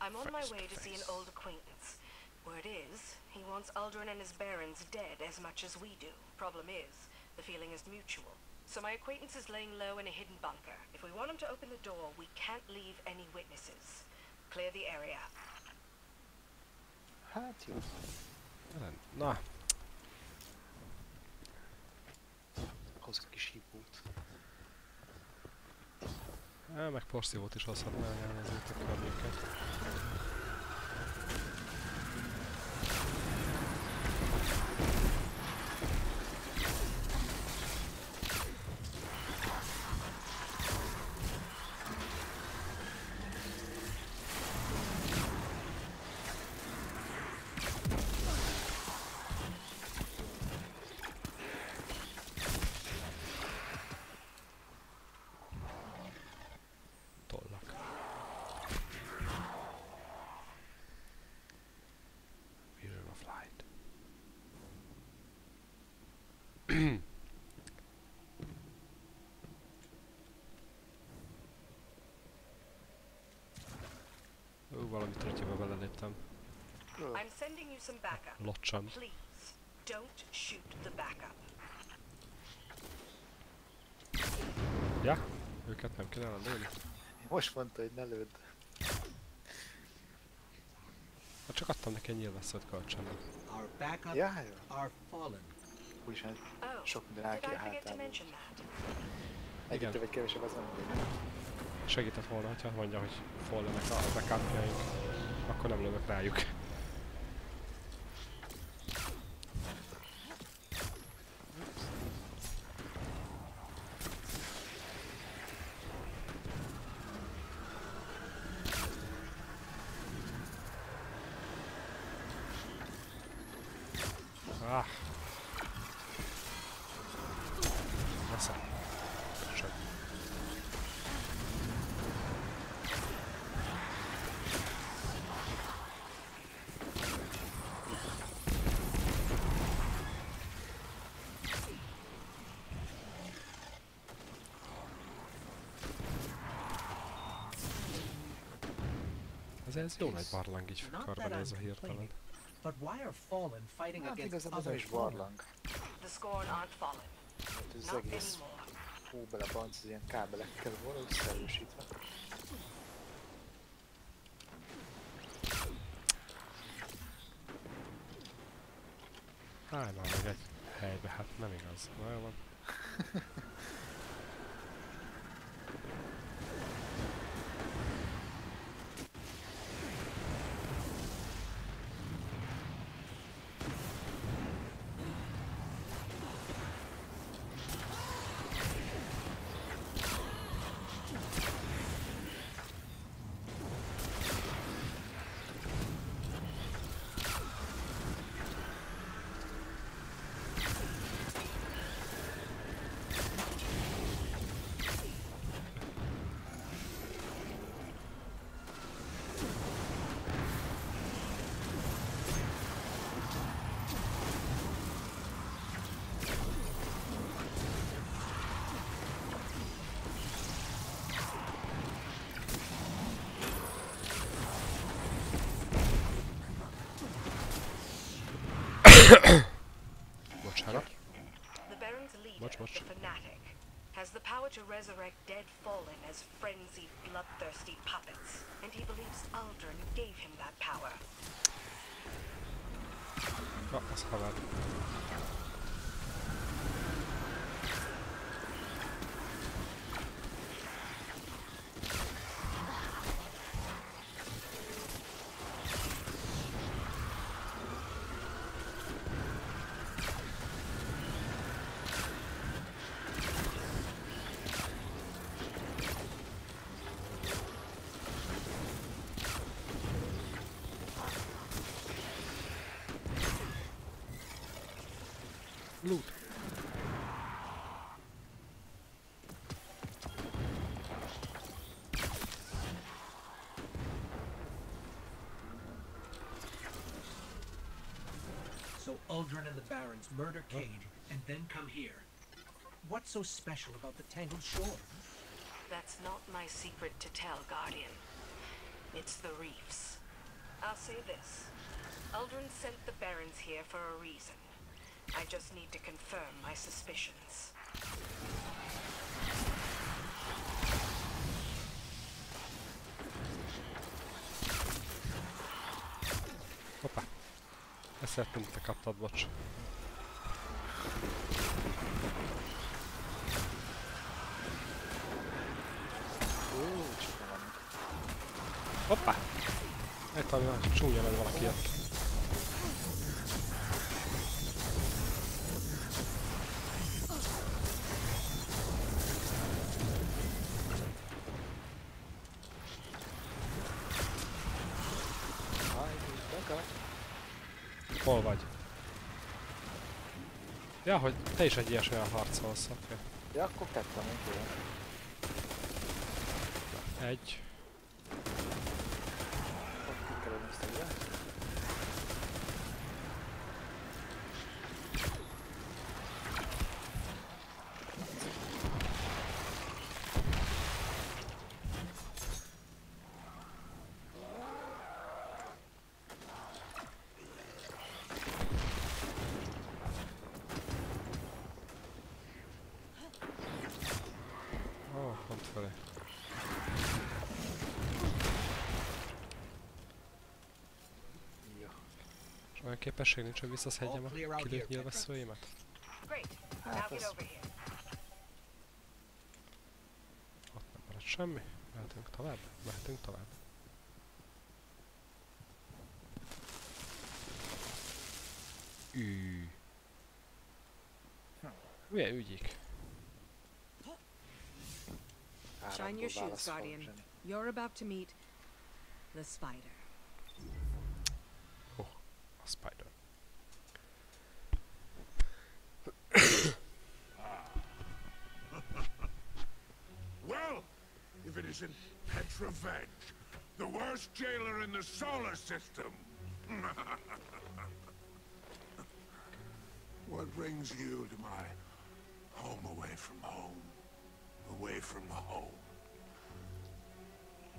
I'm on my way to to see an old acquaintance. Word is, he wants Aldrin and his barons dead as much as we do. Problem is, the feeling is mutual. So my acquaintance is laying low in a hidden bunker. If we want him to open the door, we can't leave any witnesses. Clear the area. Hát jó. Jelen. Na, Hoz a kis hibót. á, meg porszívót is hozhatnál elnézést a környéket. Tollak. Mirror of Light. Ó, valami trutyiba beleléptem. I'm sending you some backup. Locsan. Please, don't shoot the backup. Ja? Őket nem kéne lőni? Most mondta, hogy ne lőd. Hát csak adtam neki egy nyilvesszőt kölcsönnek. Our backup Ja, jó. are fallen. Úgyis hát Oh, sok minden áll did ki I a forget to hátából. mention that? Igen. Egyre vagy kevesebb az nem mindegy. Segített volna, hogyha mondja, hogy fallenek a backupjaink, akkor nem lövök rájuk. Ah. Leszem. Csak. Ez, ez jó nagy barlang így that körbenéz a hirtelen. but why are fallen fighting Hát against ez other is barlang. The Scorn aren't fallen. Hát ez egész anymore. hóbelebanc, az ilyen kábelekkel volna összeerősítve. Állj már meg egy helybe, hát nem igaz. Na jó van. Ahem. So Uldren and the Barons murder Cade and then come here. What's so special about the Tangled Shore? That's not my secret to tell, Guardian. It's the reefs. I'll say this. Uldren sent the Barons here for a reason. I just need to confirm my suspicions. Szeretném, te kaptad, bocs. Hoppá! Egy nagy csúnya meg valaki jött. Aj, bekelek. Hol vagy? Ja, hogy te is egy ilyesmilyen harcolsz, oké. Ja, akkor ketten még jó. Egy. Ott ki kell önni ezt ugye? Ó, pont felé. Jó. És olyan képesség nincs, hogy visszaszedjem a kilőtt nyilvesszőimet? Hát ez-. Ott nem maradt semmi. Mehetünk tovább? Mehetünk tovább. Ű. Milyen ügyik? Shine your shoes, Guardian. You're about to meet the spider. The solar system. what brings you to my home away from home? Away from home.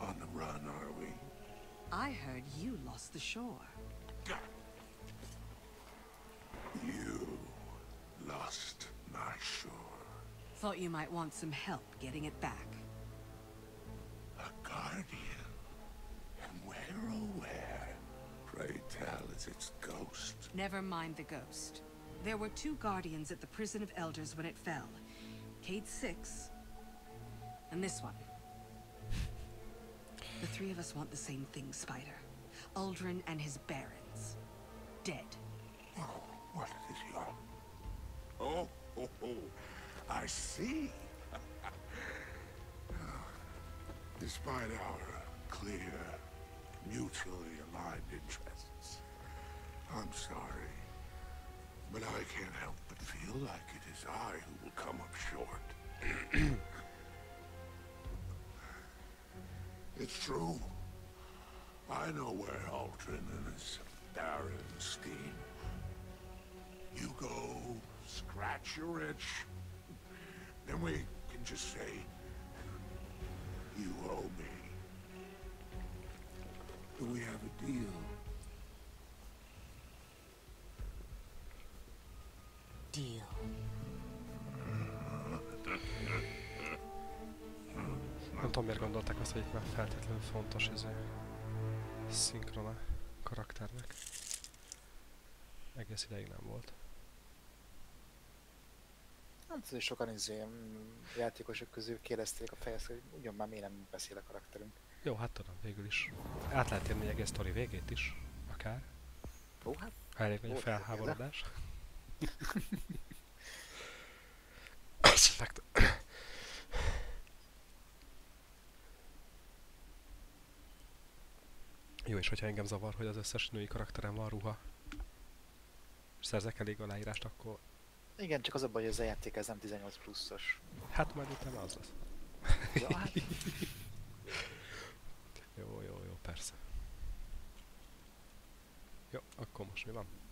On the run, are we? I heard you lost the shore. You lost my shore. Thought you might want some help getting it back. Where, where, pray tell, is its ghost? Never mind the ghost. There were two guardians at the prison of elders when it fell. Cade Six, and this one. The three of us want the same thing, Spider. Aldrin and his barons. Dead. Oh, What is your... Oh, oh, oh, I see. Despite our clear, mutually aligned interests, I'm sorry. But I can't help but feel like it is I who will come up short. it's true. I know where Aldrin and his barren scheme. You go, scratch your itch. Then we can just say, you owe me. Do we have a deal? Deal. Nem tudom miért gondolták azt, hogy itt már feltétlenül fontos ez a szinkron a karakternek. Egész ideig nem volt. Nem tudom, hogy sokan izé, mm, játékosok közül kérdezték a fejezt, hogy ugyan már miért nem beszél a karakterünk. Jó, hát tudom, végül is. Át lehet érni egy egész sztori végét is, akár. Ó, hát. Elég nagy felháborodás. Azt meg... Jó, és hogyha engem zavar, hogy az összes női karakterem van ruha, és szerzek elég aláírást, akkor Igen, csak az a baj, hogy ez a játék ez nem 18 pluszos. hát majd utána az lesz. Ja, hát. Jó, jó, jó, persze. Jó, akkor most mi van? Van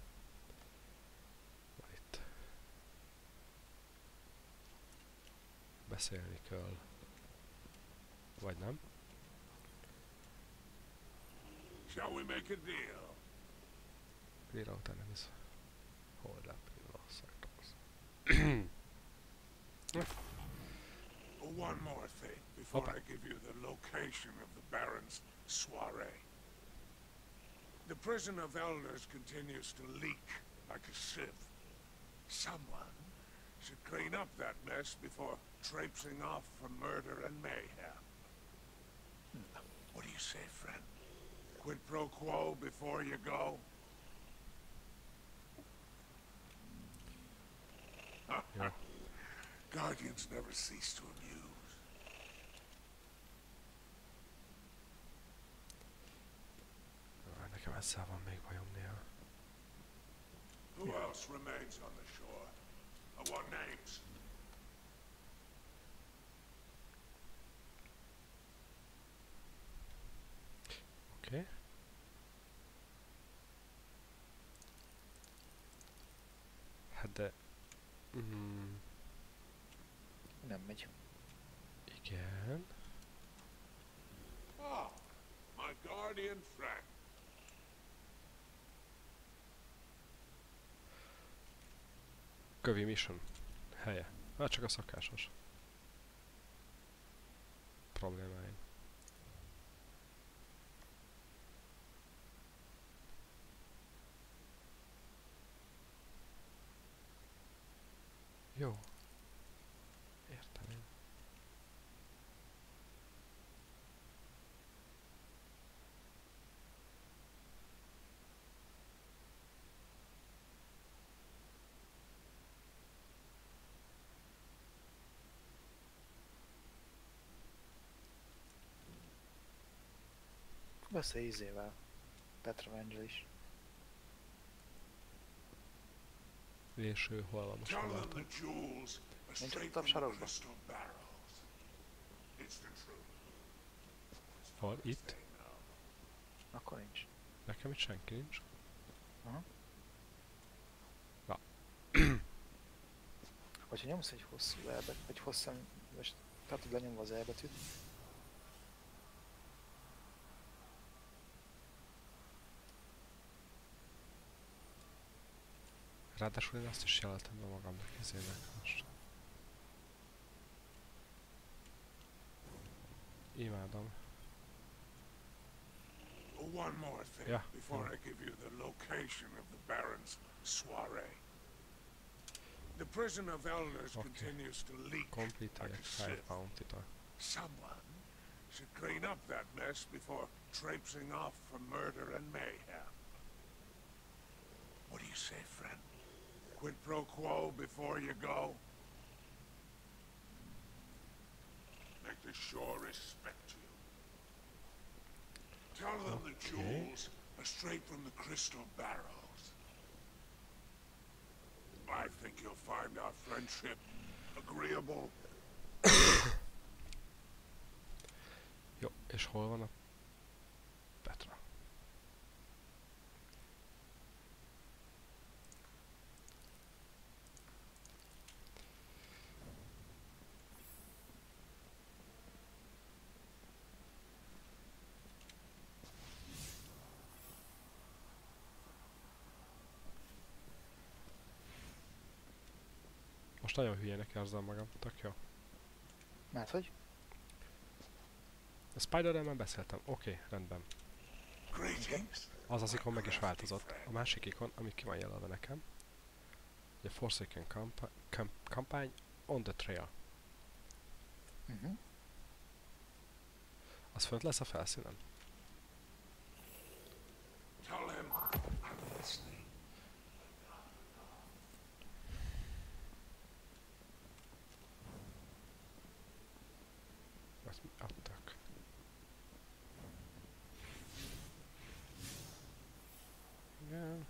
Beszélni kell. Vagy nem? Shall we make a deal? Out enemies. Hold up in lost sectors. One more thing before Opa. I give you the location of the Baron's soiree. The prison of elders continues to leak like a sieve. Someone should clean up that mess before traipsing off for murder and mayhem. What do you say, friend? Quid pro quo before you go? Guardians never cease to amuse. Jó, Nekem ezzel van még bajom néha. Who else remains on the? I want names. Oké. Okay. Hát de... Mm, Nem megy. igen. Ah, my guardian friend. Kövi mission. Helye. Hát csak a szakásos. Problémáim. Jó. Értem én. Beszélj izével. Petra Angel És ő hol van most? Tell Hol them látom? the jewels are Nincs ott a sarokban. Hol? Itt? Akkor nincs. Nekem itt senki nincs. Aha. Na. Hogyha nyomsz egy hosszú elbet, vagy hosszan, most tartod lenyomva az elbetűt, Ráadásul én azt is be magamnak izének most. Imádom. One more thing Yeah, before. I give you the location of the Baron's soiree. The prison of elders Okay. continues to leak Complete like a a 5 sieve. Someone should clean up that mess before traipsing off for murder and mayhem. What do you say, friend? Quid pro quo before you go? Make the shore respect you. Tell them the jewels are straight from the crystal barrels. I think you'll find our friendship agreeable. Jó, és hol van a Petra? Most nagyon hülyének érzem magam, tök jó. Mert hogy? A spider már beszéltem. Oké, okay, rendben. Az az ikon meg is változott. A másik ikon, ami ki van jelölve nekem, ugye Forsaken Campa Camp Campaign on the Trail. Uh-huh. Az fönt lesz a felszínen? Tell him I'm listening. Azt mi adtak? Igen.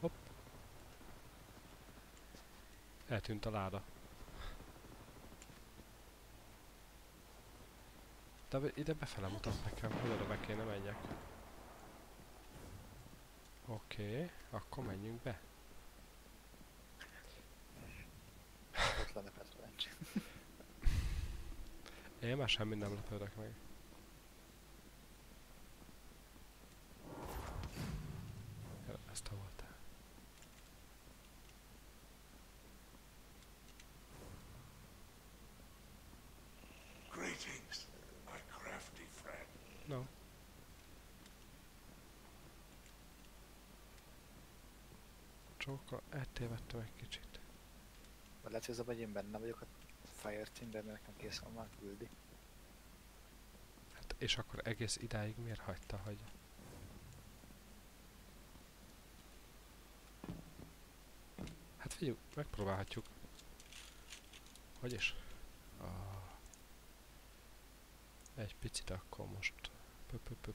Hopp. Eltűnt a láda. De ide befele mutat nekem, hogy oda be kéne menjek. Oké, okay, akkor menjünk be. Petra Lencs. Én már semmit nem lepődök meg. Ezt te voltál. Greetings, my crafty friend. No. Csóka, eltévedtem egy kicsit. Vagy lehet, hogy az hogy én benne vagyok a Fire Teamben, de nekem kész van már küldi. Hát és akkor egész idáig miért hagyta, hogy... Hát figyelj, megpróbálhatjuk. Hogy is? Ah. Egy picit akkor most... Pö, pö.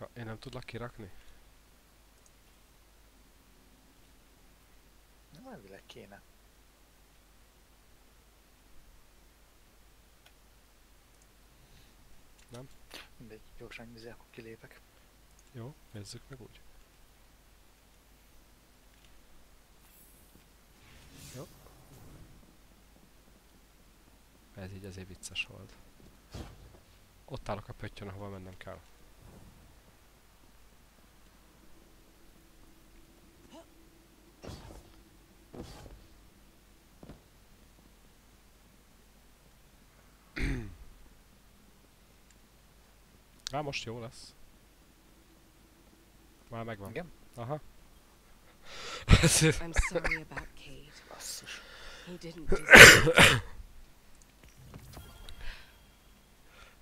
Ja, én nem tudlak kirakni? Na, elvileg kéne. Nem? Mindegy, gyorsan izé, akkor kilépek. Jó, nézzük meg úgy. Jó. Ez így azért vicces volt. Ott állok a pöttyön, ahova mennem kell. Á, most jó lesz. Már megvan. Igen? Aha. I'm sorry about Cade. Basszus. He didn't deserve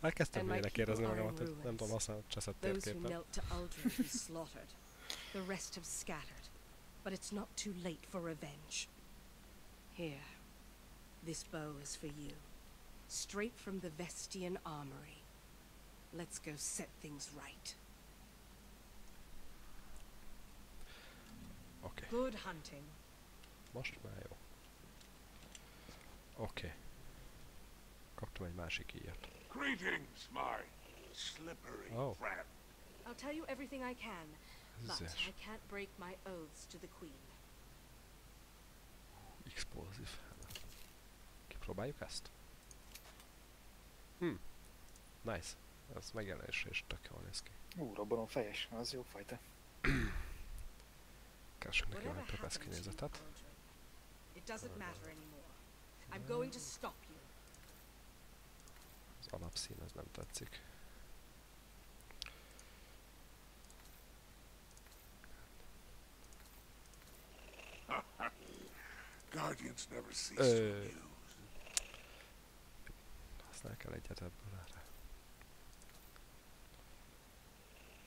Elkezdtem And my hülyének people érezni are in magamat, hogy nem ruins. tudom használni a cseszett Those who térképet. knelt to Uldren he slaughtered. The rest have scattered. But it's not too late for revenge. Here. This bow is for you. Straight from the Vestian armory. Let's go set things right. Oké. Good hunting. Most már jó. Oké. Kaptam egy másik íjat. Greetings, my slippery Oh. friend. I'll tell you everything I can, but Zes. I can't break my oaths to the Queen. Explosive. Kipróbáljuk ezt? Hmm. Nice. az megjelenésre is tök jól néz ki. Ú, robbanom fejes, az jó fajta. Keressünk neki a pöpesz kinézetet. Az alapszín, ez nem tetszik. Guardians never cease to amuse. Használ kell egyet ebből.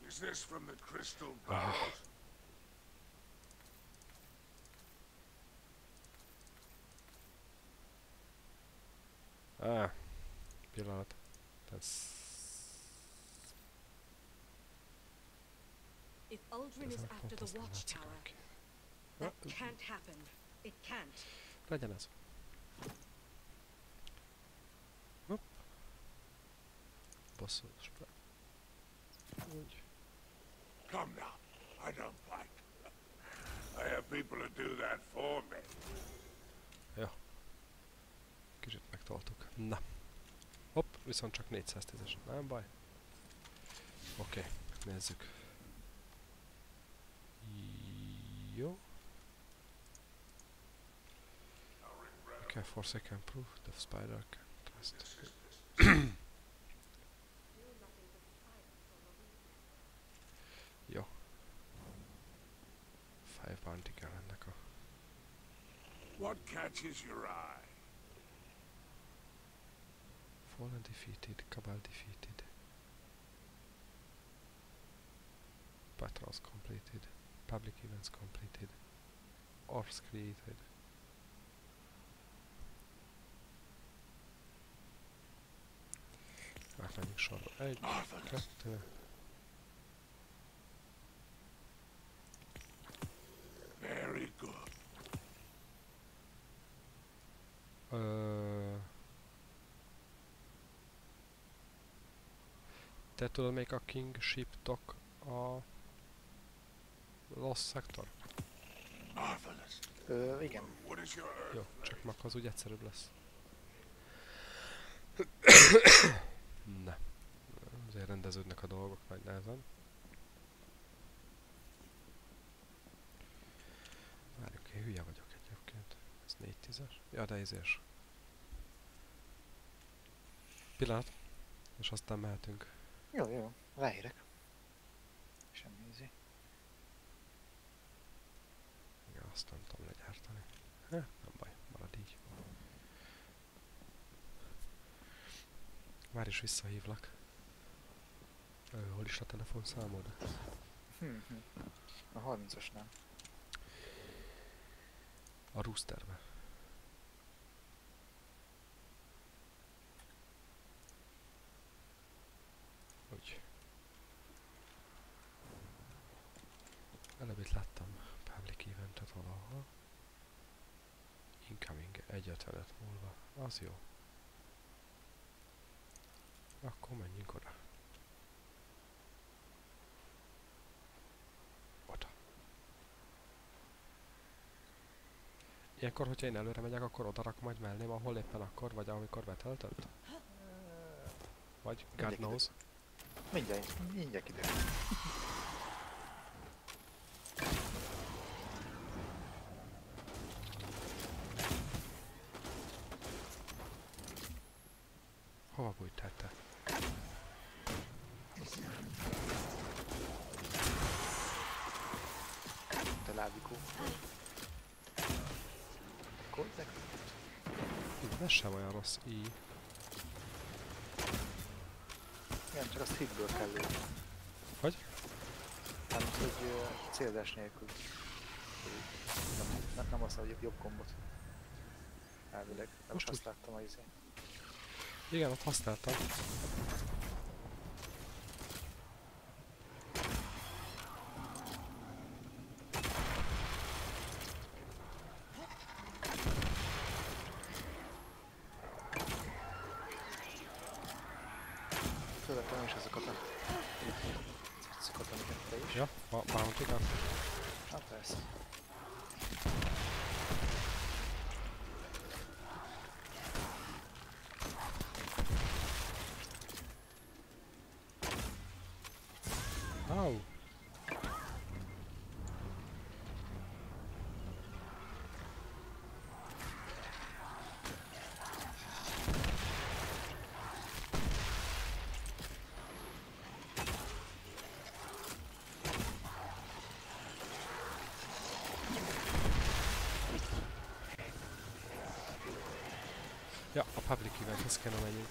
Is this from the crystal Ah. bows? Ah, pillanat. Ez... If Uldren is after the azt nem látszik Watchtower, that Ah, can't happen. It can't. Legyen ez. Hopp. Basszus. Úgy. Come now. I don't fight. I have people to do that for me. Ja. Kicsit megtoltuk. Na. Hopp, viszont csak 410-es. Nem baj. Oké, okay, nézzük. Jó. Okay, Forsaken Proof, the Spider can trust. Jó. Five bounty kell ennek a... What catches your eye? Fallen defeated, Cabal defeated. Patrols completed. Public events completed. Orbs created. Átmenjünk sorba. Egy, kettő. Te tudod még a King Ship-tok a Lost Sector? Marvelous. Ö, igen. What is your earth? Jó, csak meg az úgy egyszerűbb lesz. ne. Azért rendeződnek a dolgok nagy nehezen. Várjuk, én hülye vagyok 4 tízes? Ja, de ezért. Pillanat. És aztán mehetünk. Jó, jó. Leérek. Semmi izé. Igen, azt nem tudom legyártani. Eh, nem baj, marad így. Már is visszahívlak. Hol is a telefonszámod? Hm, hm. A 30-asnál. A roosterbe. Úgy. Előbb itt láttam public eventet valahol. Incoming egy ötvenet múlva. Az jó. Akkor menjünk oda. Oda. Ilyenkor, hogyha én előre megyek, akkor oda rakom majd mellém, ahol éppen akkor, vagy amikor beteltett? Vagy God knows. Mindjárt, mindjárt kiderül. Hova bújtál te? Te lábikó. Koldek? Hm, Ez sem olyan rossz így. Igen, csak azt hitből kell lőni. Hogy? Hát, hogy ö, célzás nélkül. Nem, nem, nem azt, hogy jobb gombot. Elvileg. Nem Most azt láttam a izé. Igen, ott használtam. Fölvettem is azokat a cuccokat, amiket te is. Ja, a bounty -kat. Hát persze. Au. Ja, a public eventhez kéne menjünk.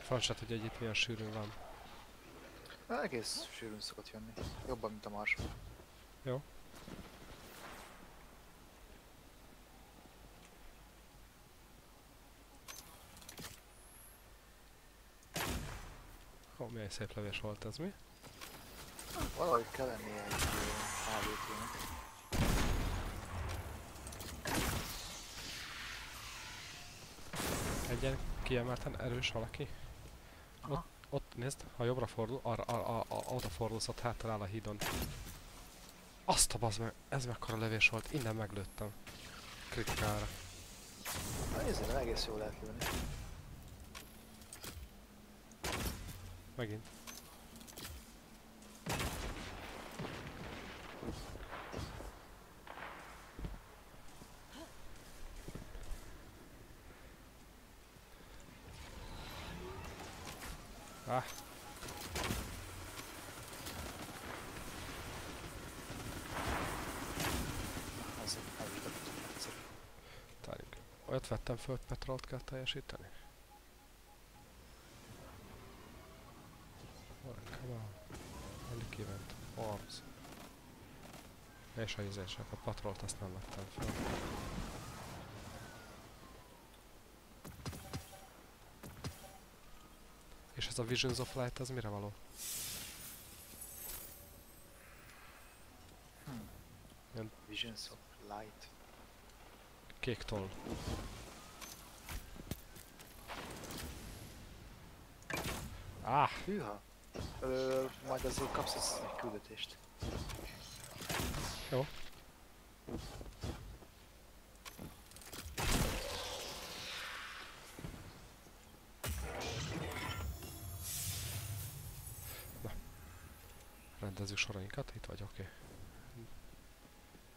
Francsát, hogy egy itt milyen sűrűn van. Na, egész sűrűn szokott jönni. Jobban, mint a mars. Jó. Ó, milyen szép levés volt ez, mi? Valahogy kell lennie egy AVT-nek. Egyen kiemelten erős valaki? Ott, ott nézd, ha jobbra fordul, arra, arra, arra oda fordulsz, ott hátra áll a hídon. Azt a bazd meg, ez mekkora lövés volt, innen meglőttem. Kritikára. Na nézzél, egész jól lehet lőni. Megint. Ah. Az, az is befutott. Tárjunk. Olyat vettem föl, hogy petrolt kell teljesíteni. Alright, come on. Public event. Arms. És a izések, a patrolt azt nem vettem fel. És ez a Visions of Light, ez mire való? Hmm. Visions of Light. kék toll. Ah! Hűha! Ö, majd azért kapsz az egy küldetést. Jó. Na. Rendezzük sorainkat, itt vagy, oké. Okay.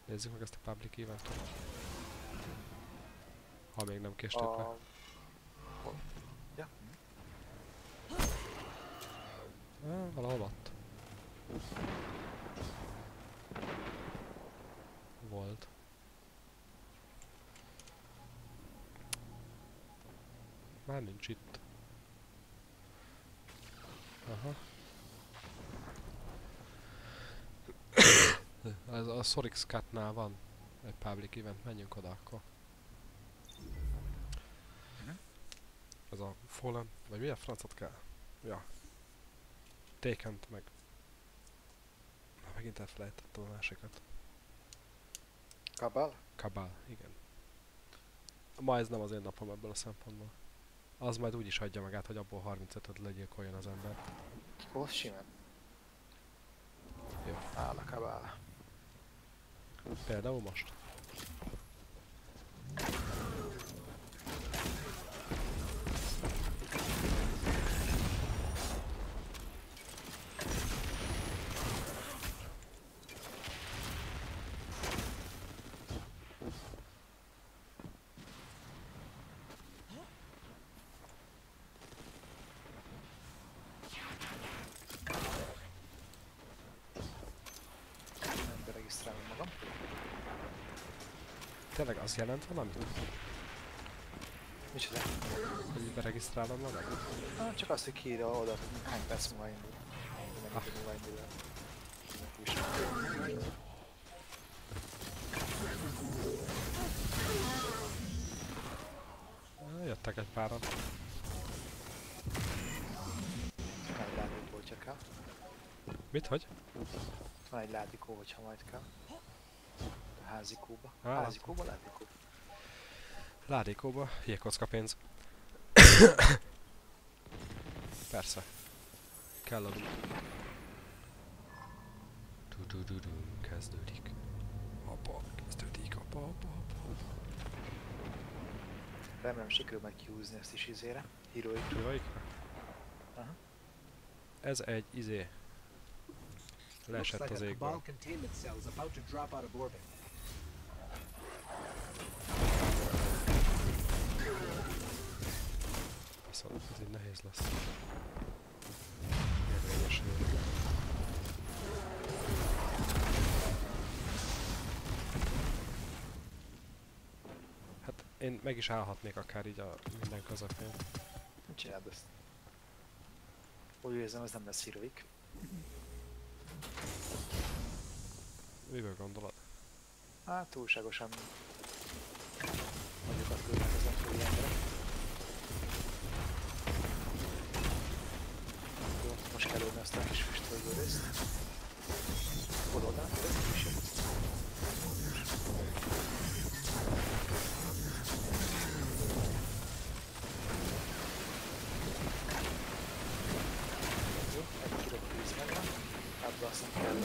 Nézzük meg ezt a public eventet. Ha még nem késtek le. A... Hol? Ah, valahol ott. Volt. Már nincs itt. Aha. Ez a Sorix Cut-nál van egy public event, menjünk oda akkor. Ez a Fallen, vagy milyen francot kell? Ja. Taken meg... Na, megint elfelejtettem a másikat. Kabal? Kabal, igen. Ma ez nem az én napom ebből a szempontból. Az majd úgy is adja magát, hogy abból 35-öt legyilkoljon az ember. Ó, simán. Jó. Áll a kabál. Például most. Nem beregisztrálom magam. Tényleg az jelent valamit? Micsoda? Hogy beregisztrálom magam? Ah, csak azt, hogy kiírja oda, hogy hány perc múlva indul. Ah. múlva indul el. Jöttek egy páran. Van egy ládikó, hogyha kell. Mit, hogy? Van egy ládikó, hogyha majd kell. Házikóba. Ah. Házikóba, ládikó. Ládékóba, jégkocka pénz. Persze. Kell a loot. Du-du-du-du, kezdődik. Apa, kezdődik, apa, apa, apa. Remélem sikerül majd kihúzni ezt is izére. Heroic. Heroikra? Aha. Ez egy izé. Looks Leesett az a nehéz lesz. Érvényesülni. Hát én meg is állhatnék akár így a minden közepén. Csináld ezt? Úgy érzem, ez nem lesz heroik. Miből gondolod? Hát túlságosan most kell lőni azt a kis füstölgő részt. Hol oda? Ez is jött. Jó, egy kiló víz megvan. Ebből aztán kell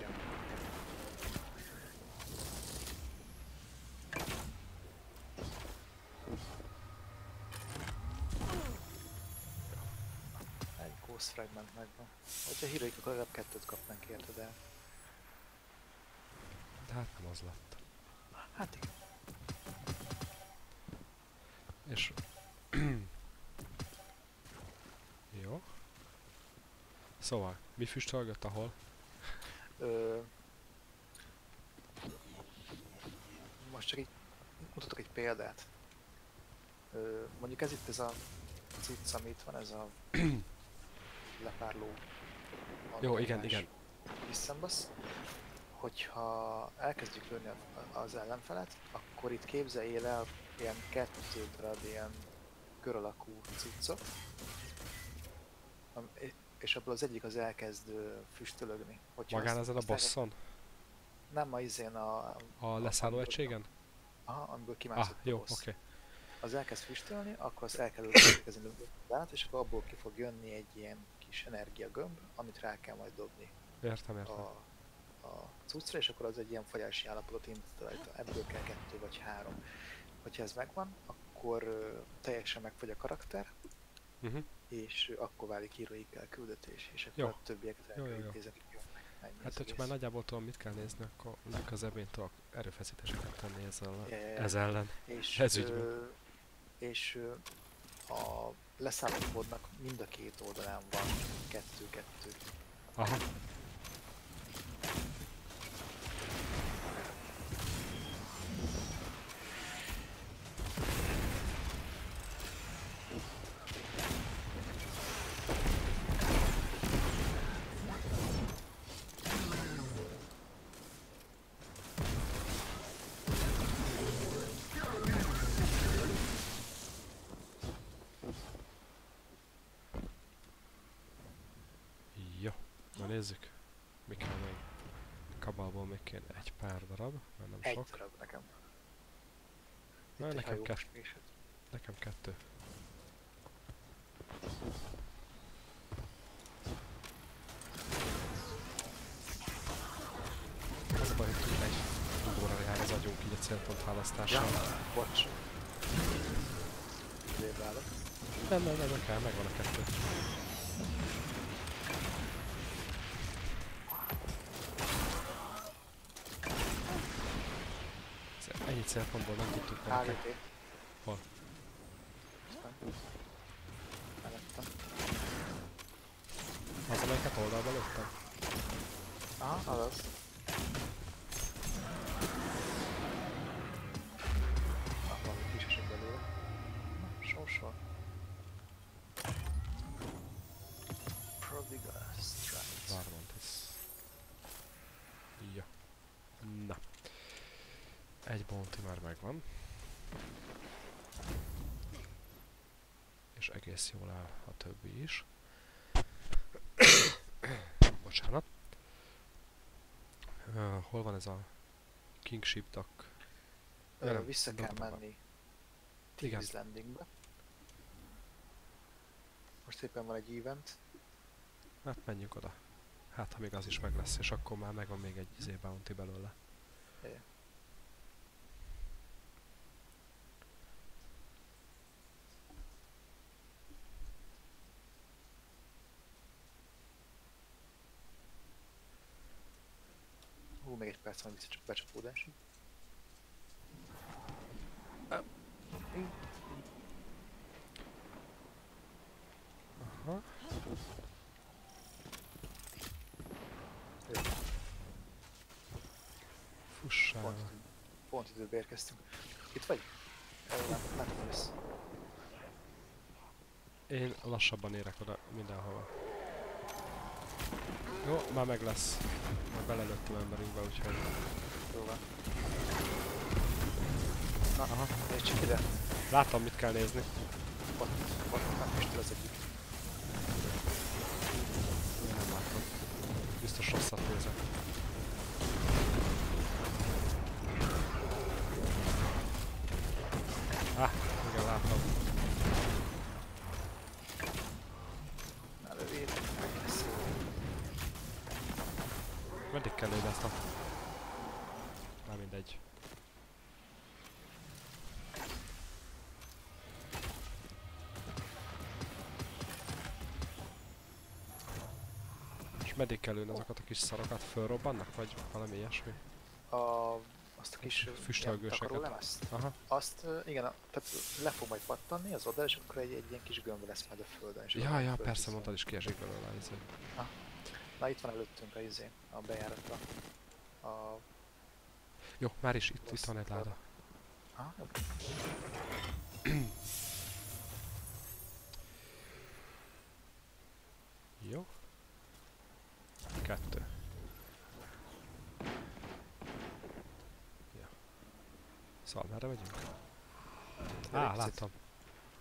Ja. Ghost Fragment megvan. Hogyha híraik, akkor legalább kettőt kapnánk érte, de... De hát nem az lett. Hát igen. És... Jó. Szóval, mi füstölgött ahol? Ö... Most csak így mutatok egy példát. Ö, mondjuk ez itt ez a cucc, ami itt van, ez a lepárló. Jó, igen, igen. Visszambasz. Hogyha elkezdjük lőni a- az ellenfelet, akkor itt képzeljél el ilyen kettő darab ilyen kör alakú cuccot, és abból az egyik az elkezd füstölögni. Hogyha Magán ezen a azt elkezd- bosszon? Nem, a izén a... A leszálló amiből- egységen? Aha, amiből Ah, kimászott jó, a boss. oké. Az elkezd füstölni, akkor azt el kell kezdeni és akkor abból ki fog jönni egy ilyen kis energiagömb, amit rá kell majd dobni Értem, értem. a, a cuccra, és akkor az egy ilyen fogyási állapotot indít rajta. Ebből kell kettő vagy három. Hogyha ez megvan, akkor teljesen megfogy a karakter, Mhm. és akkor válik íróik elküldetés, és akkor Jó. a többieket el Jó, kell jó, jó. intézni, Hát, hogyha már nagyjából tudom, mit kell nézni, akkor az ebén tudok erőfeszítéseket tenni ezzel, ja. ez ellen. És, ez ügyben. ö, és ö, a leszállott módnak mind a két oldalán van kettő-kettő. Aha. Jó, na nézzük. Mi kell még? Kabalból még kéne egy pár darab, mert nem Egy sok. darab nekem. Egy nekem, hajó kett, most később. nekem kettő. Az a baj, hogy túl egy dugóra jár az agyunk így a célpont választással. Ja, bocs. Nem, nem, nem, nem kell, megvan a kettő. Ez- Ennyi célpontból nem tudtuk meg. Bounty már megvan. És egész jól áll a többi is. Bocsánat. Uh, hol van ez a Kingship Duck? Ja, Ö, nem, Vissza kell be. menni Igen. Landingbe. Most éppen van egy event. Hát menjünk oda. Hát ha még az is meg lesz, és akkor már megvan még egy izé bounty belőle. Ja. Hú, még egy perc van vissza csak becsapódásig. Aha. Jó. Fussál. Pont, pont időbe érkeztünk. Itt vagy? Látom, hogy jössz. Én lassabban érek oda mindenhova. Jó, már meg lesz. Belelőttem emberünkbe, úgyhogy... Jó van. Na, Aha. nézd csak ide. Látom, mit kell nézni. Ott, ott, nem most az egyik. Meddig kell lőni azokat a kis szarokat? Fölrobbannak? Vagy valami ilyesmi? A, azt a kis Füstölgőseket. takarólemezt? Aha. Azt, igen, a- tehát le fog majd pattanni az oda, és akkor egy, egy ilyen kis gömb lesz majd a földön. És Ja, ja, persze mondtad is kiesik belőle ez. Ah. Na itt van előttünk a izé, a bejárata. A... Jó, már is itt, itt van egy láda. Ah, jó. Jó. Kettő. Ja. Szóval merre megyünk? Á, picit. láttam.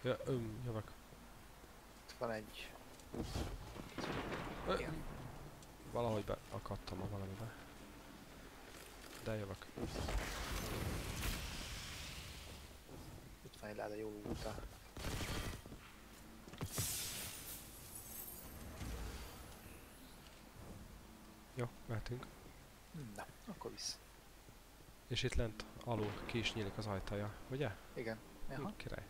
Ja, öm, jövök. Itt van egy... Ö. Valahogy beakadtam a valamibe. De jövök. Itt van egy láda jó úta. Jó, mehetünk. Na, akkor vissza. És itt lent alul ki is nyílik az ajtaja, ugye? Igen. Aha. Hm, király.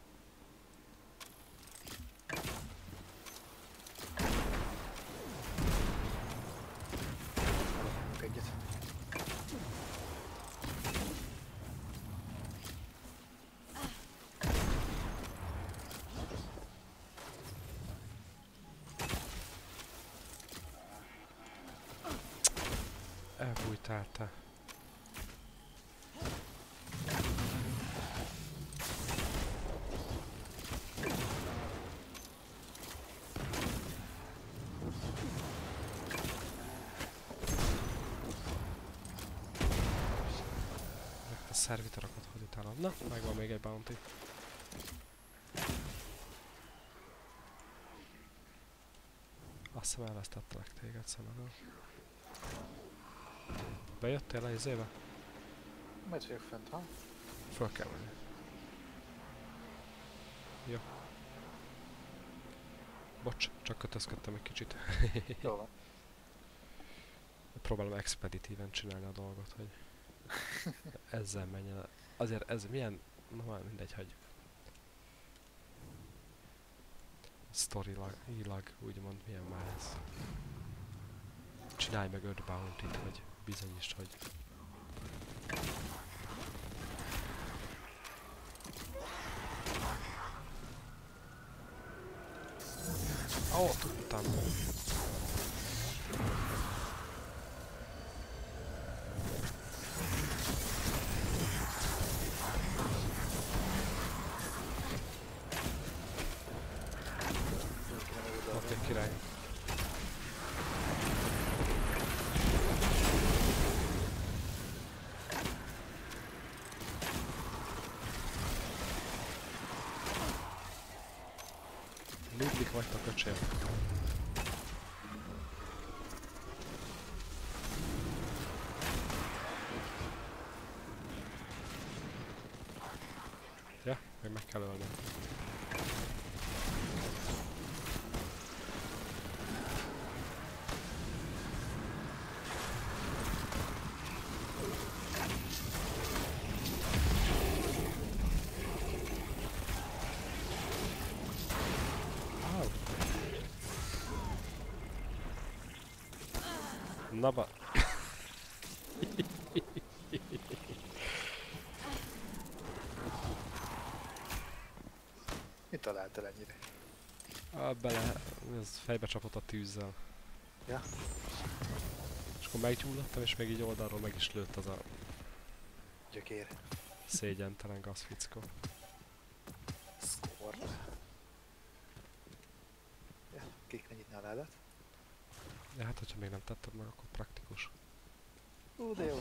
Kapunk egyet. Elbújtál te. Szervitorokat hodítálom. Na, megvan még egy bounty. Azt hiszem elvesztettelek téged szem elől. Bejöttél le izébe? Majd vagyok fent, ha? Föl kell menni. Jó. Bocs, csak kötözködtem egy kicsit. Jó van. Próbálom expeditíven csinálni a dolgot, hogy ezzel menjen. Azért ez milyen... Na már mindegy, hagyjuk. Story-ilag, úgymond, milyen már ez. Csinálj meg 5 bounty-t, hogy bizonyítsd, hogy Ó, oh, tudtam. Ott egy király. Ludlik vagytok, öcsém. Ja, még meg kell találtál ennyire? Ah, bele... Ez fejbe csapott a tűzzel. Ja. És akkor meggyulladtam, és még így oldalról meg is lőtt az a... Gyökér. Szégyentelen gazfickó. Score. Ja, ki kell nyitni a ládát. De hát, hogyha még nem tetted meg, akkor praktikus. Ú, de jó.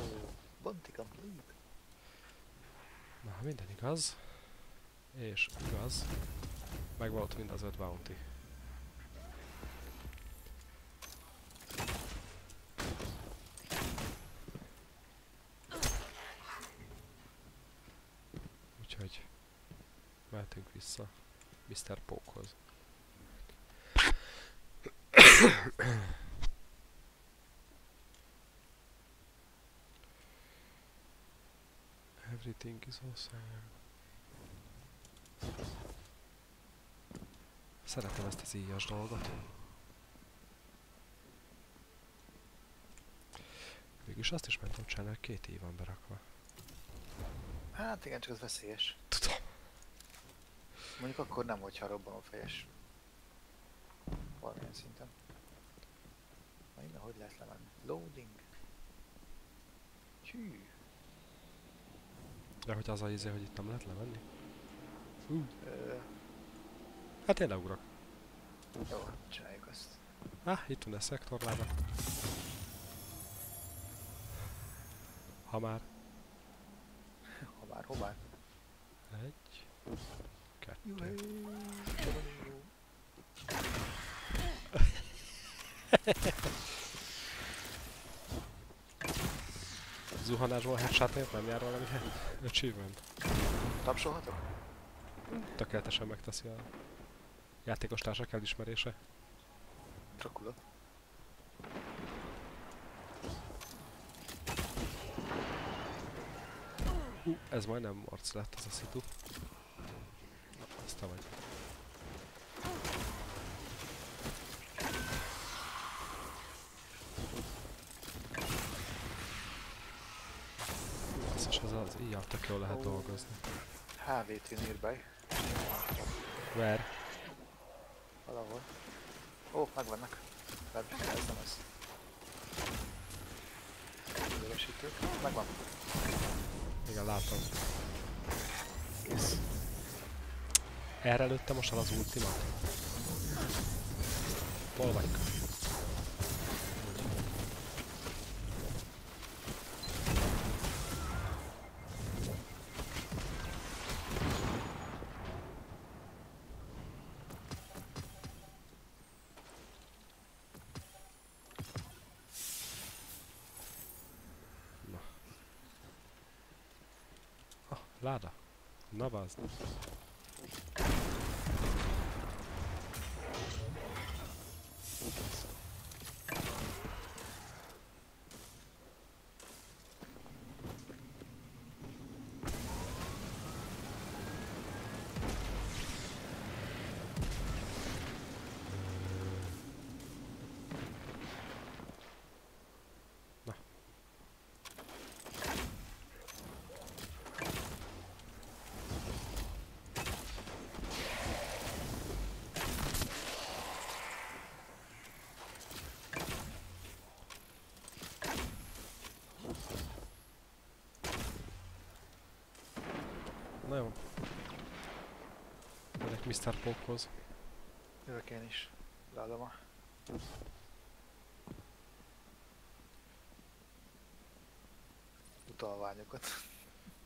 Bounty complete. Na, minden igaz. És igaz. Meg volt mind az öt bounty. Úgyhogy mehetünk vissza Mr. Pókhoz. Everything is awesome. Szeretem ezt az íjas dolgot. Végülis azt is meg tudom csinálni, hogy két év van berakva. Hát igen, csak az veszélyes. Tudom. Mondjuk akkor nem, hogyha robbanó fejes. Valamilyen szinten. Na innen hogy lehet lemenni? Loading. Hű. De hogy az a izé, hogy itt nem lehet lemenni? Hú. Ö, Hát én leugrok. jó, csináljuk azt. Ah, itt van a szektorláda. Ha már. Hovár, hovár? Egy. Kettő. Juhé. Jó. Zuhanásból headshotért nem jár valami achievement? Tapsolhatok? Tökéletesen megteszi a játékos társak elismerése. Dracula. Hú, ez majdnem morc lett az a szitu. Ez te vagy. Basszus, ez az ilyen tök jól lehet dolgozni. HVT nearby. Where? Valahol. Ó, megvannak. Legalábbis ez nem az. Élesítők. Megvan. Igen, látom. Kész. Erre lőtte most el az ultimat? Hol vagy? Na. Ah, láda. Na Mr. Pophoz. Jövök én is. Leadom a... Utalványokat.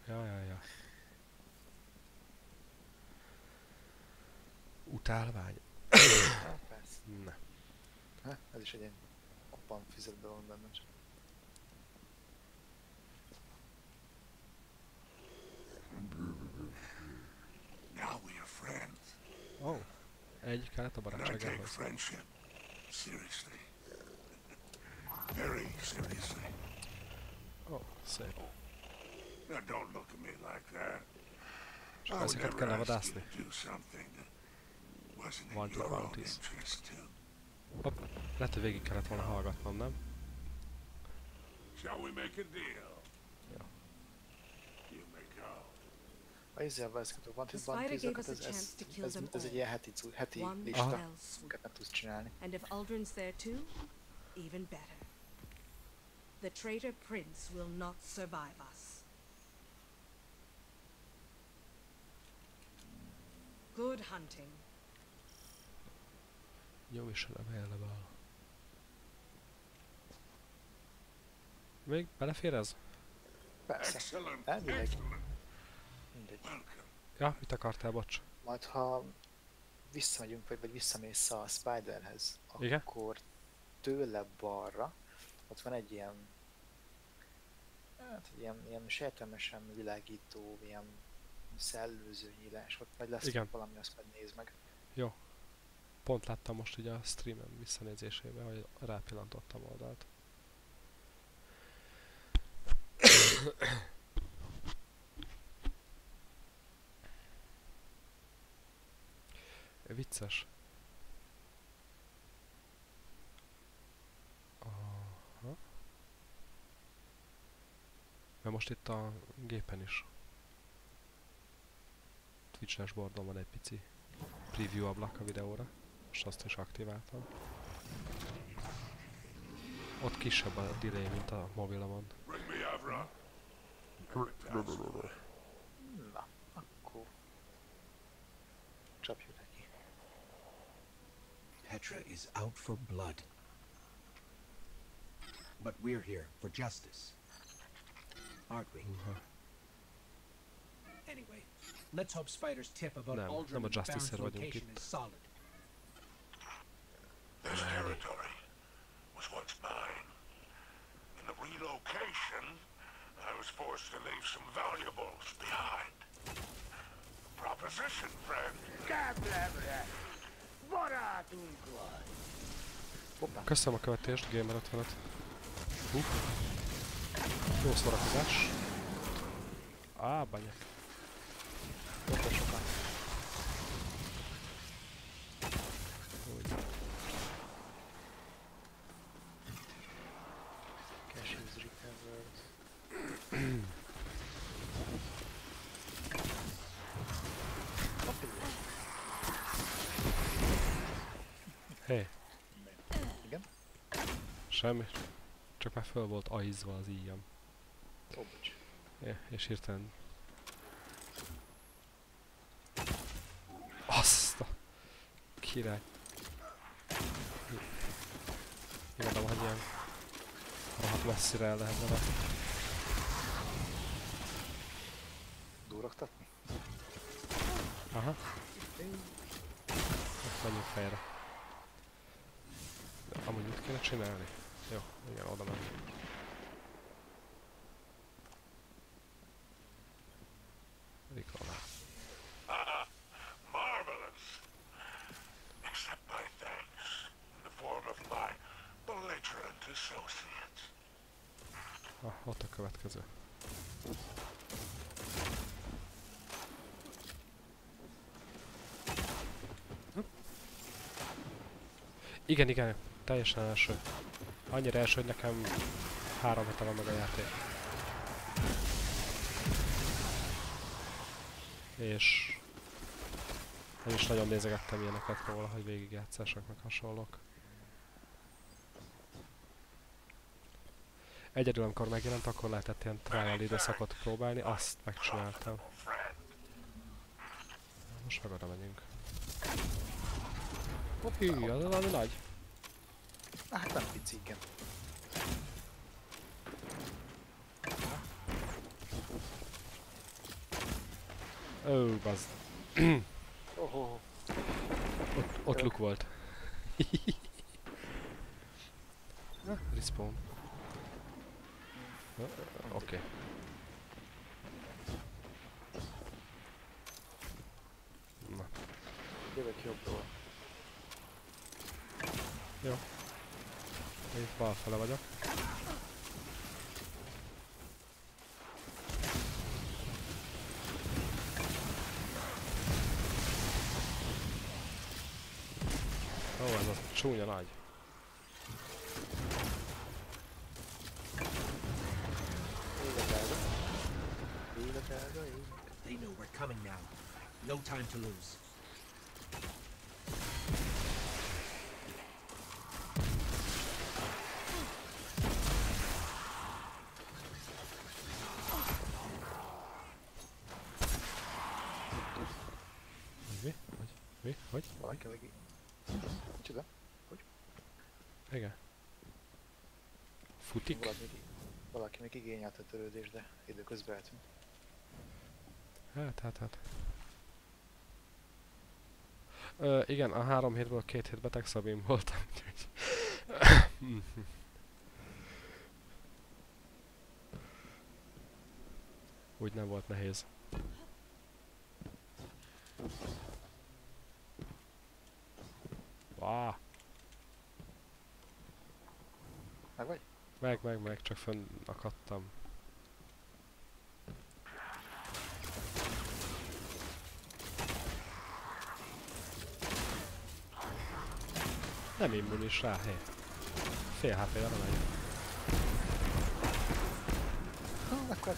Ja, ja, ja. Utálvány. Hát persze. Ne. Ha, ez is egy ilyen kopan fizetbe van benne csak. Now we are friends. Oh. Egy kellett a And I take barátságához. friendship seriously. Very seriously. Oh, szép. Now don't look at me like that. És I akkor would ezeket never kell ask you levadászni. to do something that wasn't in Wanted your own bounties. interest too. Hopp, lehet, hogy végig kellett volna hallgatnom, nem? Shall we make a deal? Pois é, eu vou tentar utilizar as, as, as IA Hatitsu, Hati lista. And if Aldrin's there too, even better. The traitor prince will not survive us. Good hunting. Jó is available. Még belefér ez? Persze. Elvileg. Mindegy. Ja, mit akartál, bocs? Majd ha visszamegyünk, vagy, vagy visszamész a Spiderhez, Igen? akkor tőle balra, ott van egy ilyen hát egy ilyen, ilyen sejtelmesen világító, ilyen szellőző nyílás, ott majd lesz Igen. valami, azt majd nézd meg. Jó. Pont láttam most ugye a streamem visszanézésébe, hogy rápillantottam oldalt. Vicces. Aha. Mert most itt a gépen is. Twitch dashboardon van egy pici preview ablak a videóra. Most azt is aktiváltam. Ott kisebb a delay, mint a mobilomon. Bring me Avra. Petra is out for blood. But we're here for justice. Aren't we? Anyway, let's hope Spider's tip about Nem, Aldrin nem a and the Justice-szer location itt. is solid. This territory was once mine. In the relocation, I was forced to leave some valuables behind. Proposition, friend. Barátunk vagy. Köszönöm a követést, Gamer 55. Hú. Jó szórakozás. Á, banyek. Ott sokan. Semmi. Csak már föl volt aizva az íjam. Ó, bocs. Ja, és hirtelen... Azt a... Király. Imádom, hogy ilyen... Rohadt messzire el lehet vele. Durogtatni? Aha. Menjünk fejre. De amúgy mit kéne csinálni? Jó, igen, oda menni. Rikola. Ah, marvelous. Accept my thanks in the form of my belligerent associates. Ah, ott a következő. Igen, igen, teljesen első. Annyira első, hogy nekem három hete van meg a játék. És nem is nagyon nézegettem ilyeneket róla, hogy végigjátszások meg hasonlók. Egyedül, amikor megjelent, akkor lehetett ilyen trial időszakot próbálni, azt megcsináltam. Most meg oda megyünk. Hopi, az valami nagy. Hát nem pici, igen. Ó, bazd. Oho. Ott, ott luk volt. Na, respawn. Na, Oké. Na, Jövök jobbról. jó. Én bal fele vagyok. Ó, ez a csúnya nagy. They know we're coming now. No time to lose. Mi? Hogy? Valaki meg... Micsoda? Hogy? Igen. Futik? Valaki, még- valaki még igényelt a törődést, de időközben eltűnt. Hát, hát, hát. Ö, igen, a három hétből két hét beteg szabim voltam. úgyhogy- Úgy nem volt nehéz. Vá, Meg vagy? meg, meg, meg, csak fönn akadtam. Nem immunis rá, hé. Fél HP-re megy. Ha, akkor...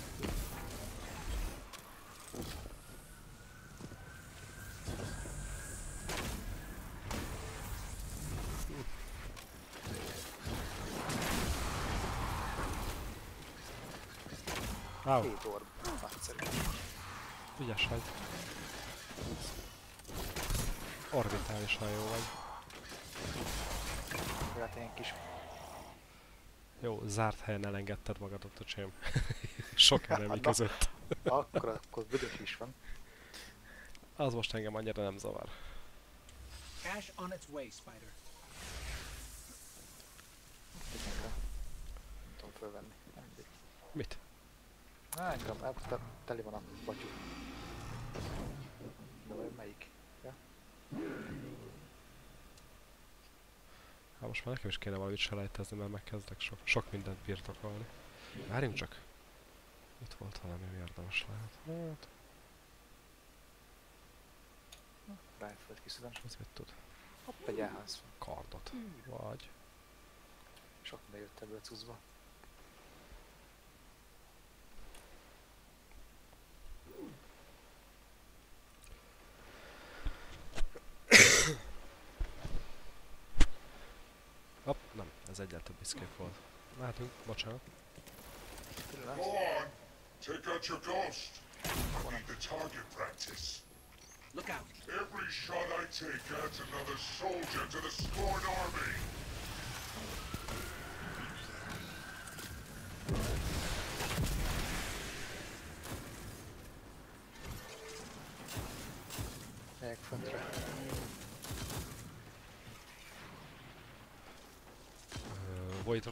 Wow. Két orb. Nagyszerű. Ügyes vagy. Orbitálisan jó vagy. Hát ilyen kis... Jó, zárt helyen elengedted magadat, öcsém. Sok enemi között. akkor, akkor büdös is van. Az most engem annyira nem zavar. Cash on its way, Spider. Nem tudom fölvenni. Mit? Na, engem, el- te- teli van a batyú. De vagy melyik? Ja? Hát most már nekem is kéne valamit selejtezni, mert megkezdek sok, sok mindent birtokolni. Várjunk csak. Itt volt valami ami érdemes lehet. Hát, Rifle-t kiszedem. az mit tud? Hopp, egy elház. Kardot. Vagy. Sok minden jött ebből a cuccba. Hopp, nem, ez egyel több escape volt. Mehetünk, bocsánat. Go on. Take out your ghost. I need the target practice. Look out. Every shot I take adds another soldier to the Scorn army.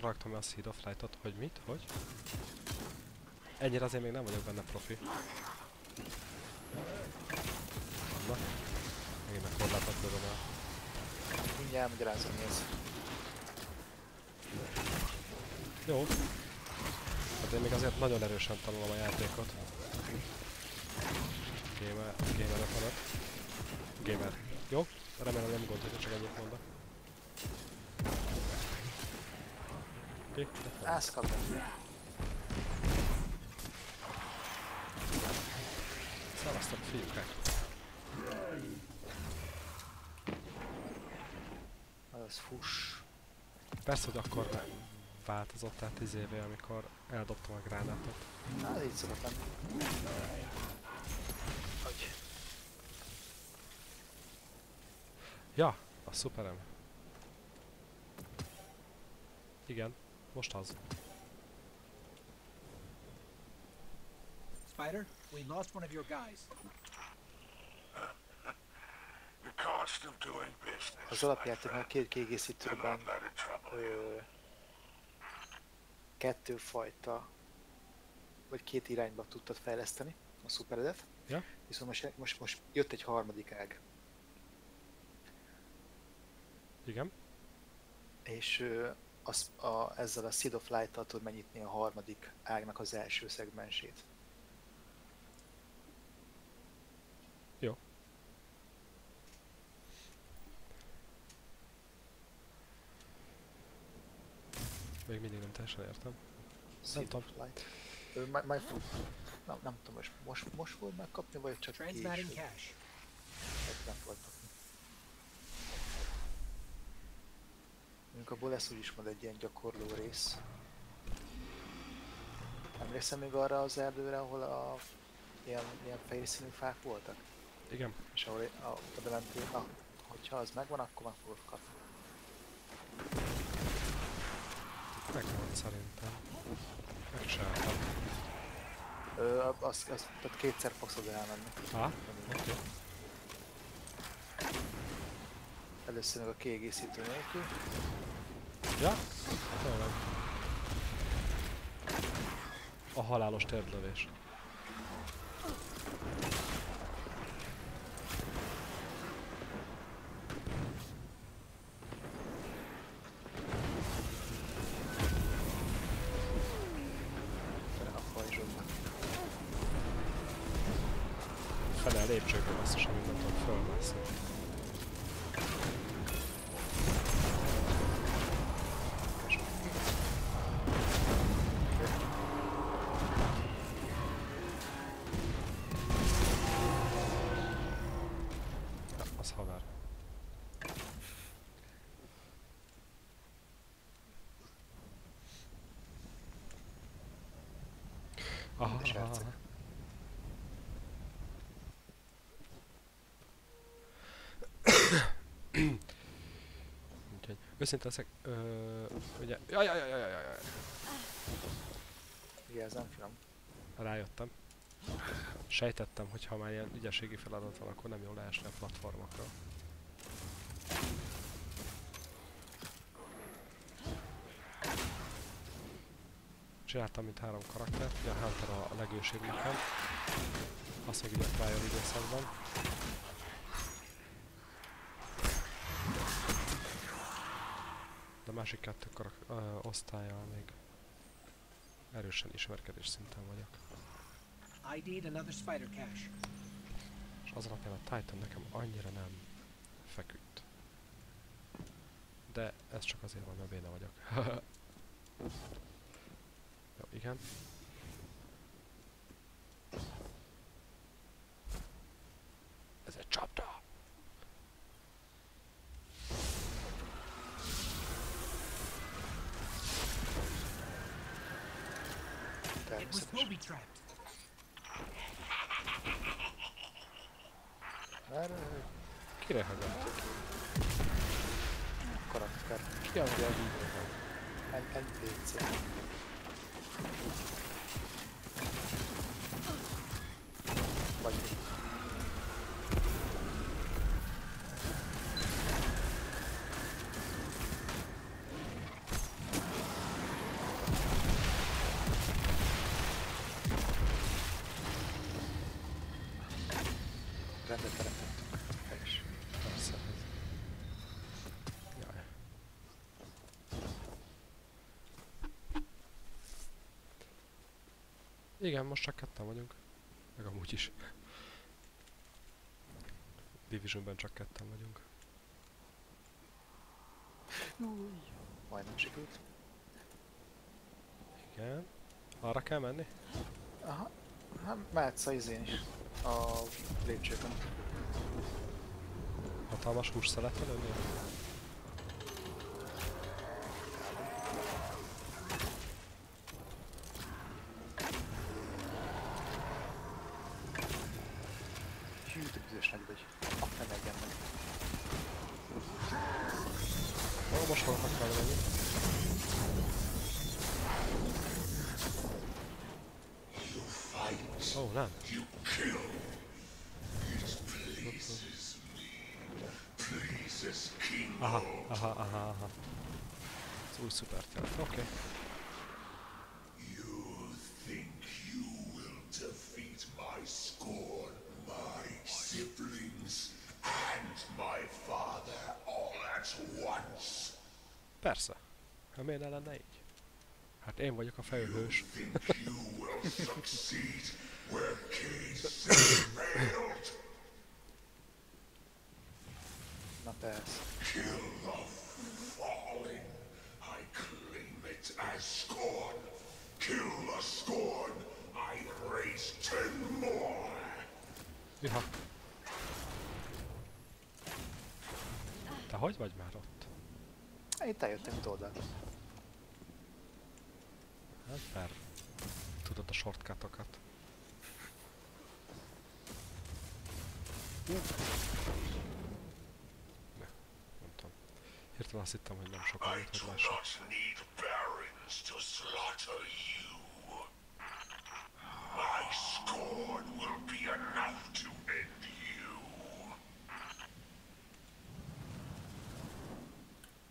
Raktam a Seed of Light-ot, hogy mit? Hogy? Ennyire azért még nem vagyok benne profi. Na. Megint meg korlátot lövöm el. Mindjárt elmagyarázom ez. Jó. Hát én még azért nagyon erősen tanulom a játékot. Gamer, gamer 55. Gamer. Jó? Remélem nem gond, hogy csak ennyit mondok. Állsz kapni. Szevasztok fiúkák. Az fuss. Persze, hogy akkor változott át 10 éve, amikor eldobtam a gránátot. Na, ez így szokott lenni. Hogy? Ja, a szuperem. Igen, most az. Spider, we lost one of your guys. The cost of doing business. Az alapjátéknak két kiegészítőben ö, kettő fajta, vagy két irányba tudtad fejleszteni a szuperedet. Ja. Viszont most, most, most jött egy harmadik ág. Igen. És ö, az, a, ezzel a Seed of Light-tal tud megnyitni a harmadik ágnak az első szegmensét. Jó. Még mindig nem teljesen értem. Nem Seed tudom. of Light. Ö, majd, majd fog, nem, nem tudom, most, most, most fogod megkapni, vagy csak Transmitting később? cash. Meg nem fogod Mondjuk abból lesz úgyis majd egy ilyen gyakorló rész. Emlékszem még arra az erdőre, ahol a ilyen, ilyen fehér színű fák voltak? Igen. És ahol a, oda mentél, na, hogyha az megvan, akkor meg fogod kapni. Megvan szerintem. Megcsináltam. Ö, az, az, tehát kétszer fogsz oda elmenni. Á, oké. Először meg a kiegészítő nélkül. Ja? Tényleg. A halálos térdlövés. Úgyhogy őszinte leszek, ö, ugye, jaj, jaj, jaj, jaj, jaj, Igen, ez nem finom. rájöttem. Sejtettem, hogy ha már ilyen ügyességi feladat van, akkor nem jól leesni a platformokra. Csináltam mint három karaktert, ugye a Hunter a a legősibb nekem. Azt még ide trial időszakban. De a másik kettő karak- ö, még erősen ismerkedés szinten vagyok. I need another spider cache. És az alapján a Titan nekem annyira nem feküdt. De ez csak azért van, mert béna vagyok. Jó, igen. Ez egy csapda! It was booby trapped. Erre Kire hallgat? Karakter. Ki az a videóban? N- NPC. Vagy mi? Rendet teremtettünk. Helyes. Persze. Jaj. Igen, most csak ketten vagyunk. Meg amúgy is. Divisionben csak ketten vagyunk. Majdnem sikerült. Igen. Arra kell menni? Aha. Hát mehetsz a izén is. A lépcsőkön. Hatalmas hússzelettel önnél? My father all at once? Persze. Hát miért ne lenne így? Hát én vagyok a fejőhős. You will succeed where Case failed. Na persze. Kill the fallen. I claim it as scorn. Kill the scorn. I raise ten more. Iha. Hogy vagy már ott? Itt eljöttem itt oldalt. Hát per. Tudod a shortcutokat. Ne, nem tudom. Hirtelen azt hittem, hogy nem sokan jött, hogy lássam. My scorn will be enough to end you.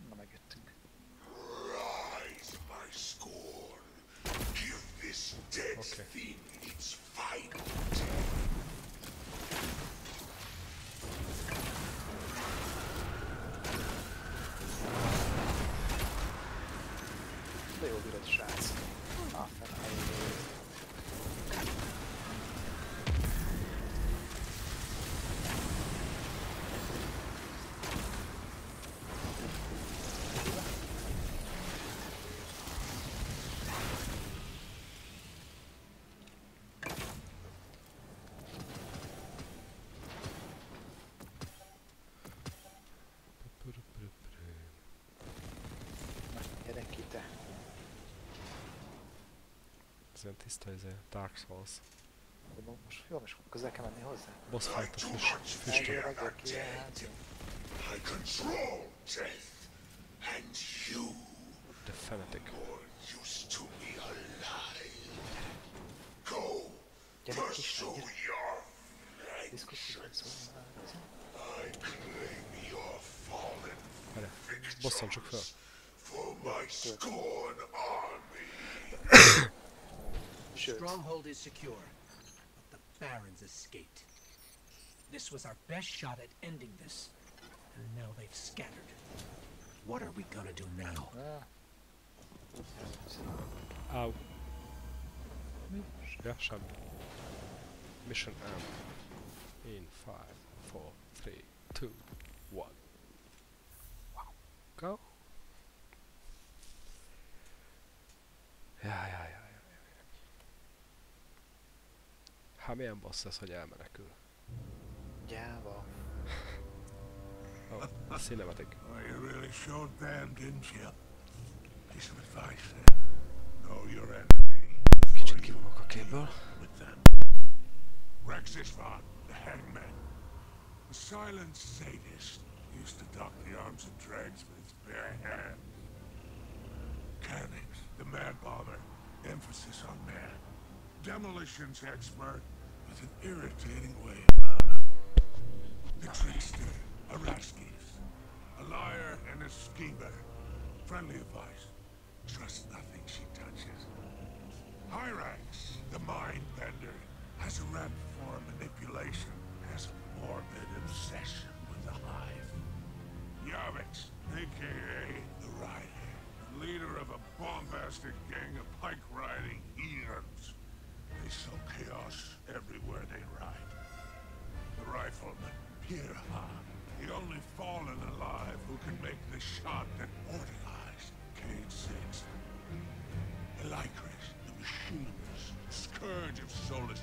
Na megjöttünk. Rise, my scorn. Give this dead Okay. thing its final De jó bírod, srác. Ah, fenn a helyén. Na, gyere ki te. Ez ilyen tiszta izé, Dark Souls. Most jó, most közel kell menni hozzá. Boss fight a füst, hát. I control death, and you The Fanatic. used to be alive. Go, Gyere ki, pursue gyere. your Diszkuszál. I claim your fallen Várjál, bosszantsuk fel. for my scorn. The stronghold is secure, but the Barons escaped. This was our best shot at ending this, and now they've scattered. What are we gonna do now? Ah. Au. Mi? Ja, semmi. Mission M. In 5, 4, 3, 2, 1. Wow. Go. Ja, ja, ja, ja, ja. ja. Hát milyen boss ez, hogy elmenekül? Gyáva. Oh, cinematic. Well, you really showed them, didn't you? Piece of advice then. Know your enemy. Kicsit kivonok a képből. With them. Rexis Von, the hangman. A silent sadist used to dock the arms of dregs with his bare hands. Cannings, the mad bomber. Emphasis on man. Demolitions expert an irritating way about him. The trickster, Araskis. A liar and a schemer. Friendly advice. Trust nothing she touches. Hyrax, the mind bender, has a rep for manipulation, has a morbid obsession with the hive. Yavix, aka the Rider, leader of a bombastic gang of pike-riding heathens. They sow chaos everywhere they ride. The rifleman, Pierre Han, the only fallen alive who can make the shot that mortalized Cade Six. Elicris, the machinist, scourge of soulless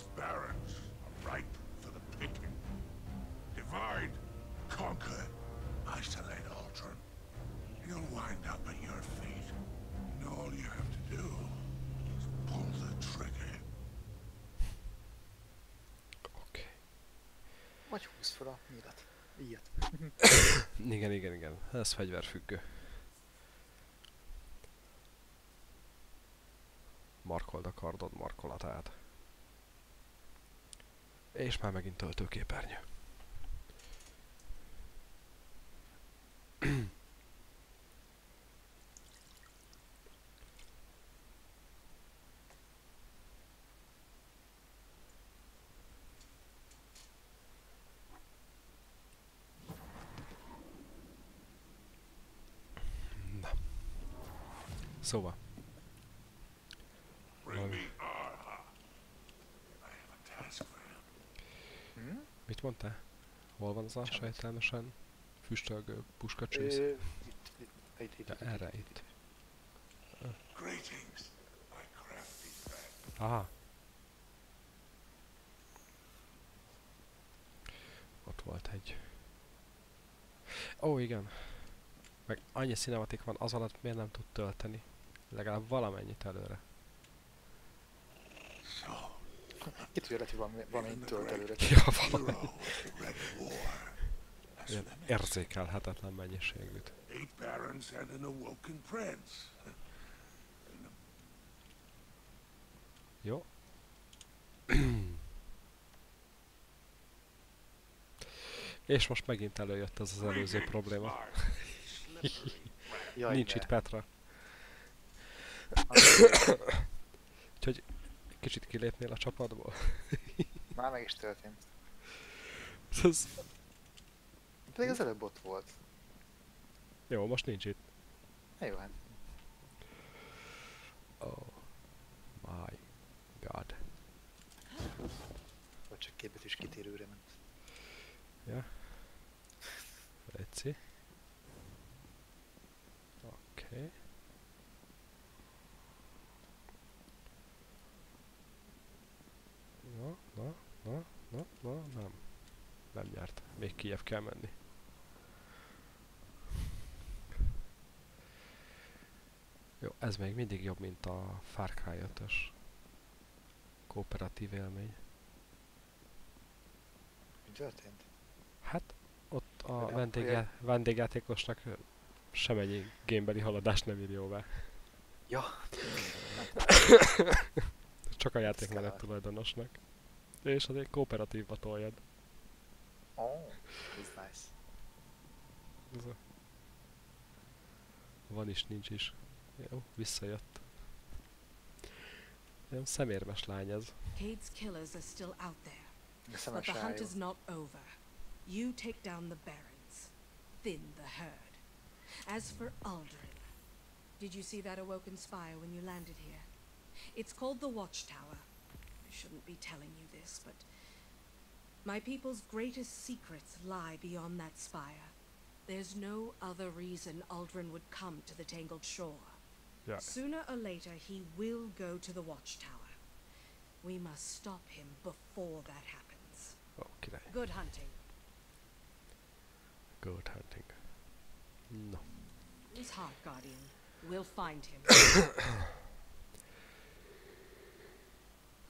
but his barons are ripe for the picking. Divide, conquer, isolate Aldrin. He'll wind up at your feet, and all you have to do is pull the trigger. Vagy húzd fel a nyílat. Ilyet. Igen, igen, igen. Ez fegyverfüggő. Markold a kardod markolatát. És már megint töltőképernyő. Na. Szóval. Bring me Arha. I have a task for him. Mit mondtál? Hol van az a sejtelmesen füstölgő puskacsősz? Ö, Itt, itt, itt, itt, Ja, itt, erre, itt. Greetings, my crafty friend. Aha. Ott volt egy. Ó, igen. Meg annyi cinematik van, az alatt miért nem tud tölteni? Legalább valamennyit előre. Itt lehet, hogy van, van egy tölt előre. Ja, valami. Ilyen érzékelhetetlen mennyiségűt. Eight barons and an awoken prince. Jó. És most megint előjött ez az előző probléma. Jaj, Nincs itt Petra. Úgyhogy kicsit kilépnél a csapatból. Már meg is történt. Ez... Pedig az előbb ott volt. Jó, most nincs itt. Jó, hát. Oh my god. Vagy csak két betűs kitérőre ment. Ja. Leci. Oké. Okay. Na, na, na, na, nem. Nem nyert. Még Kiev kell menni. Jó, ez még mindig jobb, mint a Far Cry 5-ös kooperatív élmény. Mi történt? Hát, ott a vendége, vendégjátékosnak semennyi gamebeli haladást nem ír jóvá. Ja. Csak a játékmenet tulajdonosnak. És azért kooperatívba toljad. Oh, ez nice. Ez a... Van is, nincs is. Jó, visszajött. Ilyen szemérmes lány ez. Cade's killers are still out there. But the hunt is not over. You take down the barons. Thin the herd. As for Aldrin, did you see that awoken spire when you landed here? It's called the Watchtower. I shouldn't be telling you this, but my people's greatest secrets lie beyond that spire. There's no other reason Aldrin would come to the Tangled Shore. Yeah. Sooner or later, he will go to the Watchtower. We must stop him before that happens. Király. Good hunting. Goat hunting. No. It's hard, Guardian. We'll find him.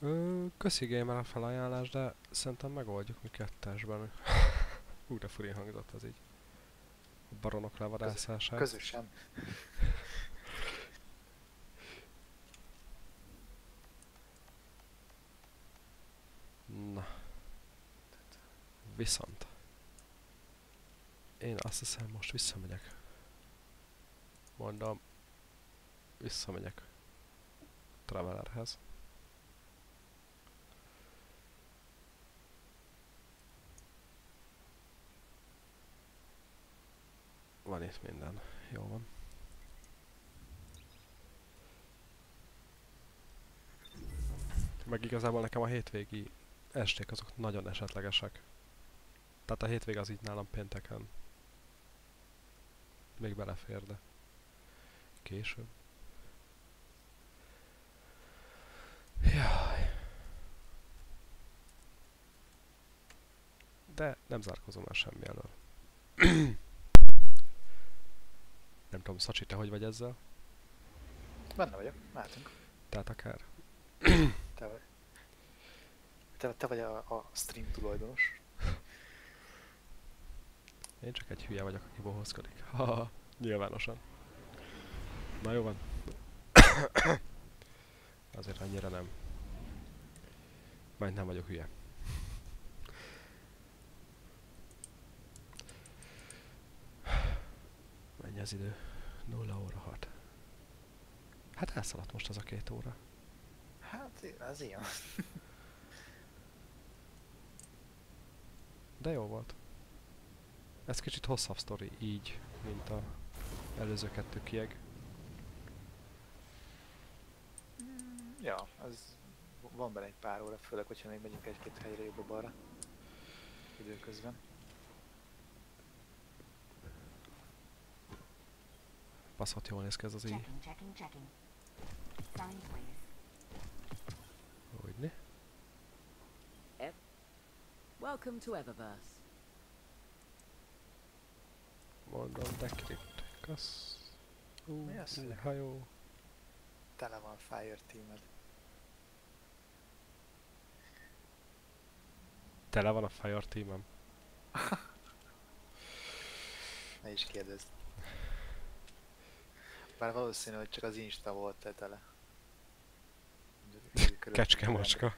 Ö, köszi gamer a felajánlás, de szerintem megoldjuk mi kettesben. Hú, de furin hangzott az így. A baronok levadászását. Közösen. Na. Viszont. Én azt hiszem most visszamegyek. Mondom. Visszamegyek. Travelerhez. Van itt minden. Jó van. Meg igazából nekem a hétvégi esték azok nagyon esetlegesek. Tehát a hétvég az így nálam pénteken. Még belefér, de később. Jaj. De nem zárkozom el semmi elől. nem tudom, Szacsi, te hogy vagy ezzel? Benne vagyok, mehetünk. Tehát akár? Te vagy. Te, te vagy a, a stream tulajdonos. Én csak egy hülye vagyok, aki bohózkodik. Haha, nyilvánosan. Na jó van. Azért annyira nem. Majd nem vagyok hülye. Mennyi az idő? 0 óra 6. Hát elszaladt most az a két óra. Hát, ez ilyen. De jó volt. Ez kicsit hosszabb sztori így, mint a előző kettő kieg. Ja, az van benne egy pár óra, főleg, hogyha még megyünk egy-két helyre jobbra-balra. Időközben. Baszott jól néz ki ez az így. Úgyni. Ev Welcome to Eververse. Mondom, decrypt. Kasz. Ú, Mi az, hogy- hajó. Tele van Fire teamed. Tele van a Fire teamem. Ne is kérdezd. Bár valószínű, hogy csak az Insta volt te tele. Kecske macska.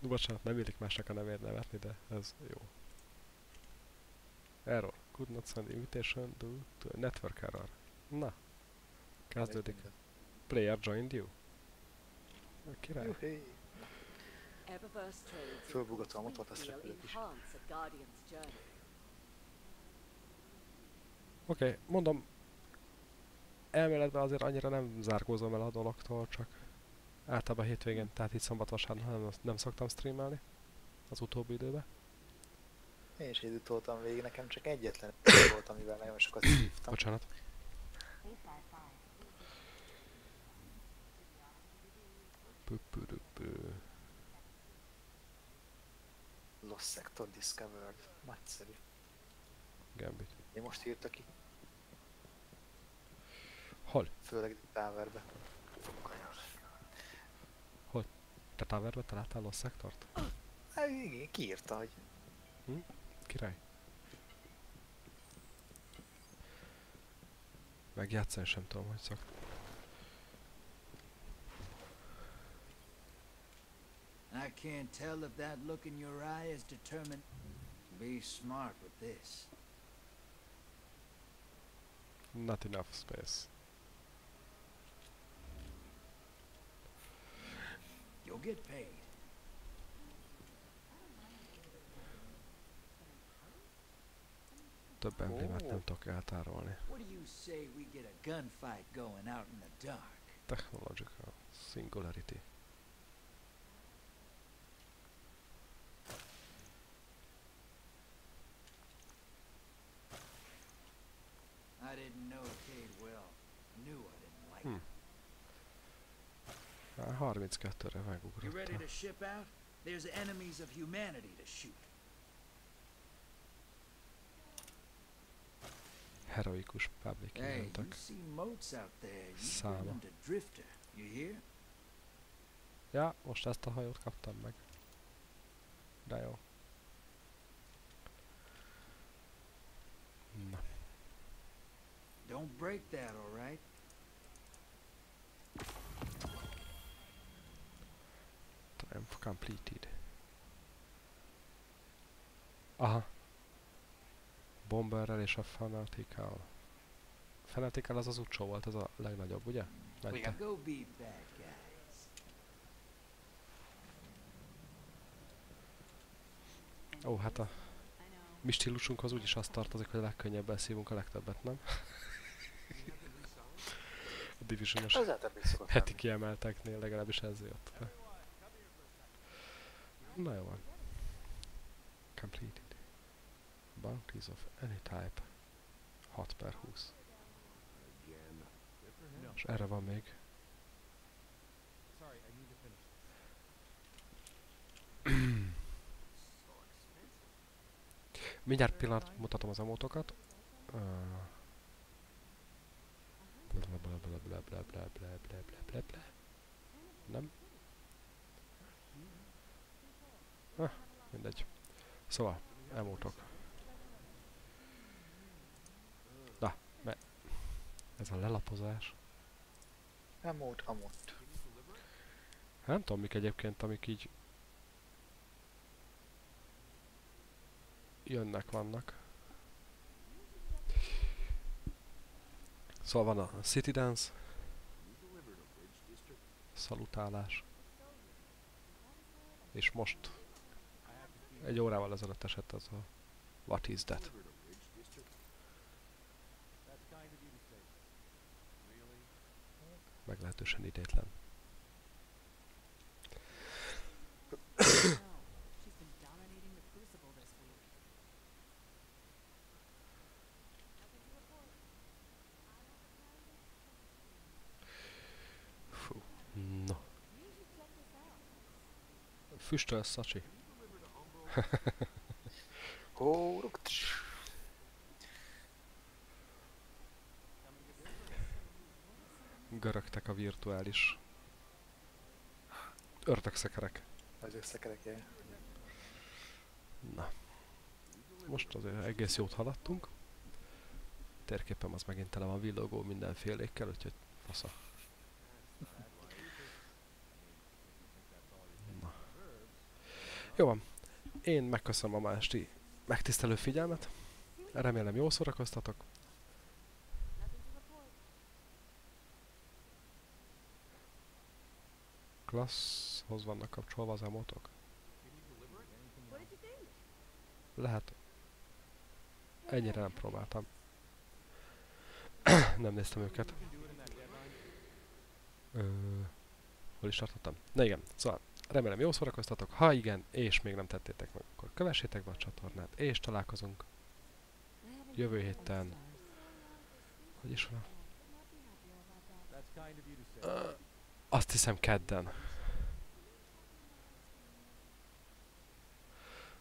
Bocsánat, nem illik másnak a nevért nevetni, de ez jó. Error. Could not send invitation due to a network error. Na. Kezdődik. Player joined you. A király. Fölbugatom a motot, azt repülök is. enhance a Guardian's journey. Oké, okay, mondom, elméletben azért annyira nem zárkózom el a dologtól, csak általában hétvégén, tehát itt szombat vasárnap nem, nem szoktam streamelni az utóbbi időben. Én is időt toltam végig, nekem csak egyetlen volt, amivel nagyon sokat szívtam. Bocsánat. Lost Sector Discovered. Nagyszerű. Gambit. Én most írta ki. Hol? Főleg Towerbe. Hol? Te Towerbe találtál Lost Sectort? Hát igen, kiírta, hogy Hm? Király. Megjátszani sem tudom, hogy szok. I can't tell if that look in your eye is determined. Be smart with this. Not enough space. You'll get paid. Több emblémát nem tudok eltárolni. What do you say we get a gunfight going out in the dark? Technological Singularity. I didn't know Cade well. Knew I didn't like Hm. him. Már 32-re You ready megugrottam. to ship out? There's enemies of humanity to shoot. Heroikus public Hey, eventek. Száma. Ja, most ezt a hajót kaptam meg. De jó. Na, Don't break that, all triumph completed. Aha. Bomberrel és a Fanatical. Fanatical az az utcsó volt, az a legnagyobb, ugye? Mente. Go be bad guys. Ó, hát a mi stílusunkhoz úgyis azt tartozik, hogy a legkönnyebben szívunk a legtöbbet, nem? a szokott heti kiemelteknél legalábbis ez jött jó van. Completed. Bounties of any type. 6 per 20. És erre van még. Mindjárt pillanat mutatom az emótokat. Uh, bla bla bla bla bla bla bla bla bla bla bla. Nem? Ah, mindegy. Szóval, emótok. Na, me ez a lelapozás. Amót, amót. Nem tudom mik egyébként, amik így jönnek, vannak. Szóval van a City Dance, szalutálás, és most egy órával ezelőtt esett az a What is that? Meglehetősen idétlen. Fú, na. Füstöl, Szacsi. Hóruk. Görögtek a virtuális ördögszekerek. Az összekerekje. Na. Most azért egész jót haladtunk. Térképem az megint tele van villogó mindenfélékkel, úgyhogy fasza. Jó van. Én megköszönöm a ma megtisztelő figyelmet. Remélem jól szórakoztatok. Klasszhoz vannak kapcsolva az emotok? Lehet. Ennyire nem próbáltam. nem néztem őket. Ö, hol is tartottam? Na igen, szóval remélem jól szórakoztatok. Ha igen, és még nem tettétek meg, akkor kövessétek be a csatornát, és találkozunk jövő héten. Hogy is van? Azt hiszem kedden.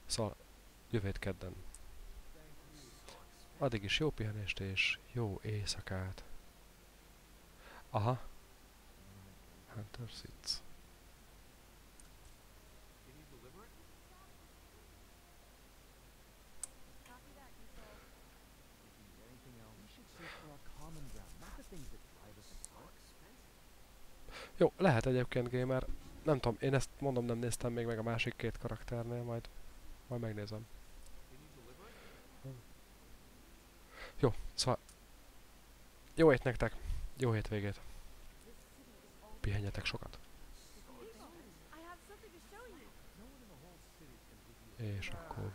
Szóval jövő hét kedden. Addig is jó pihenést és jó éjszakát. Aha. Hunter Sits. Jó, lehet egyébként gamer. Nem tudom, én ezt mondom nem néztem még meg a másik két karakternél, majd, majd megnézem. Jó, szóval jó hét nektek, jó hétvégét. Pihenjetek sokat. És akkor.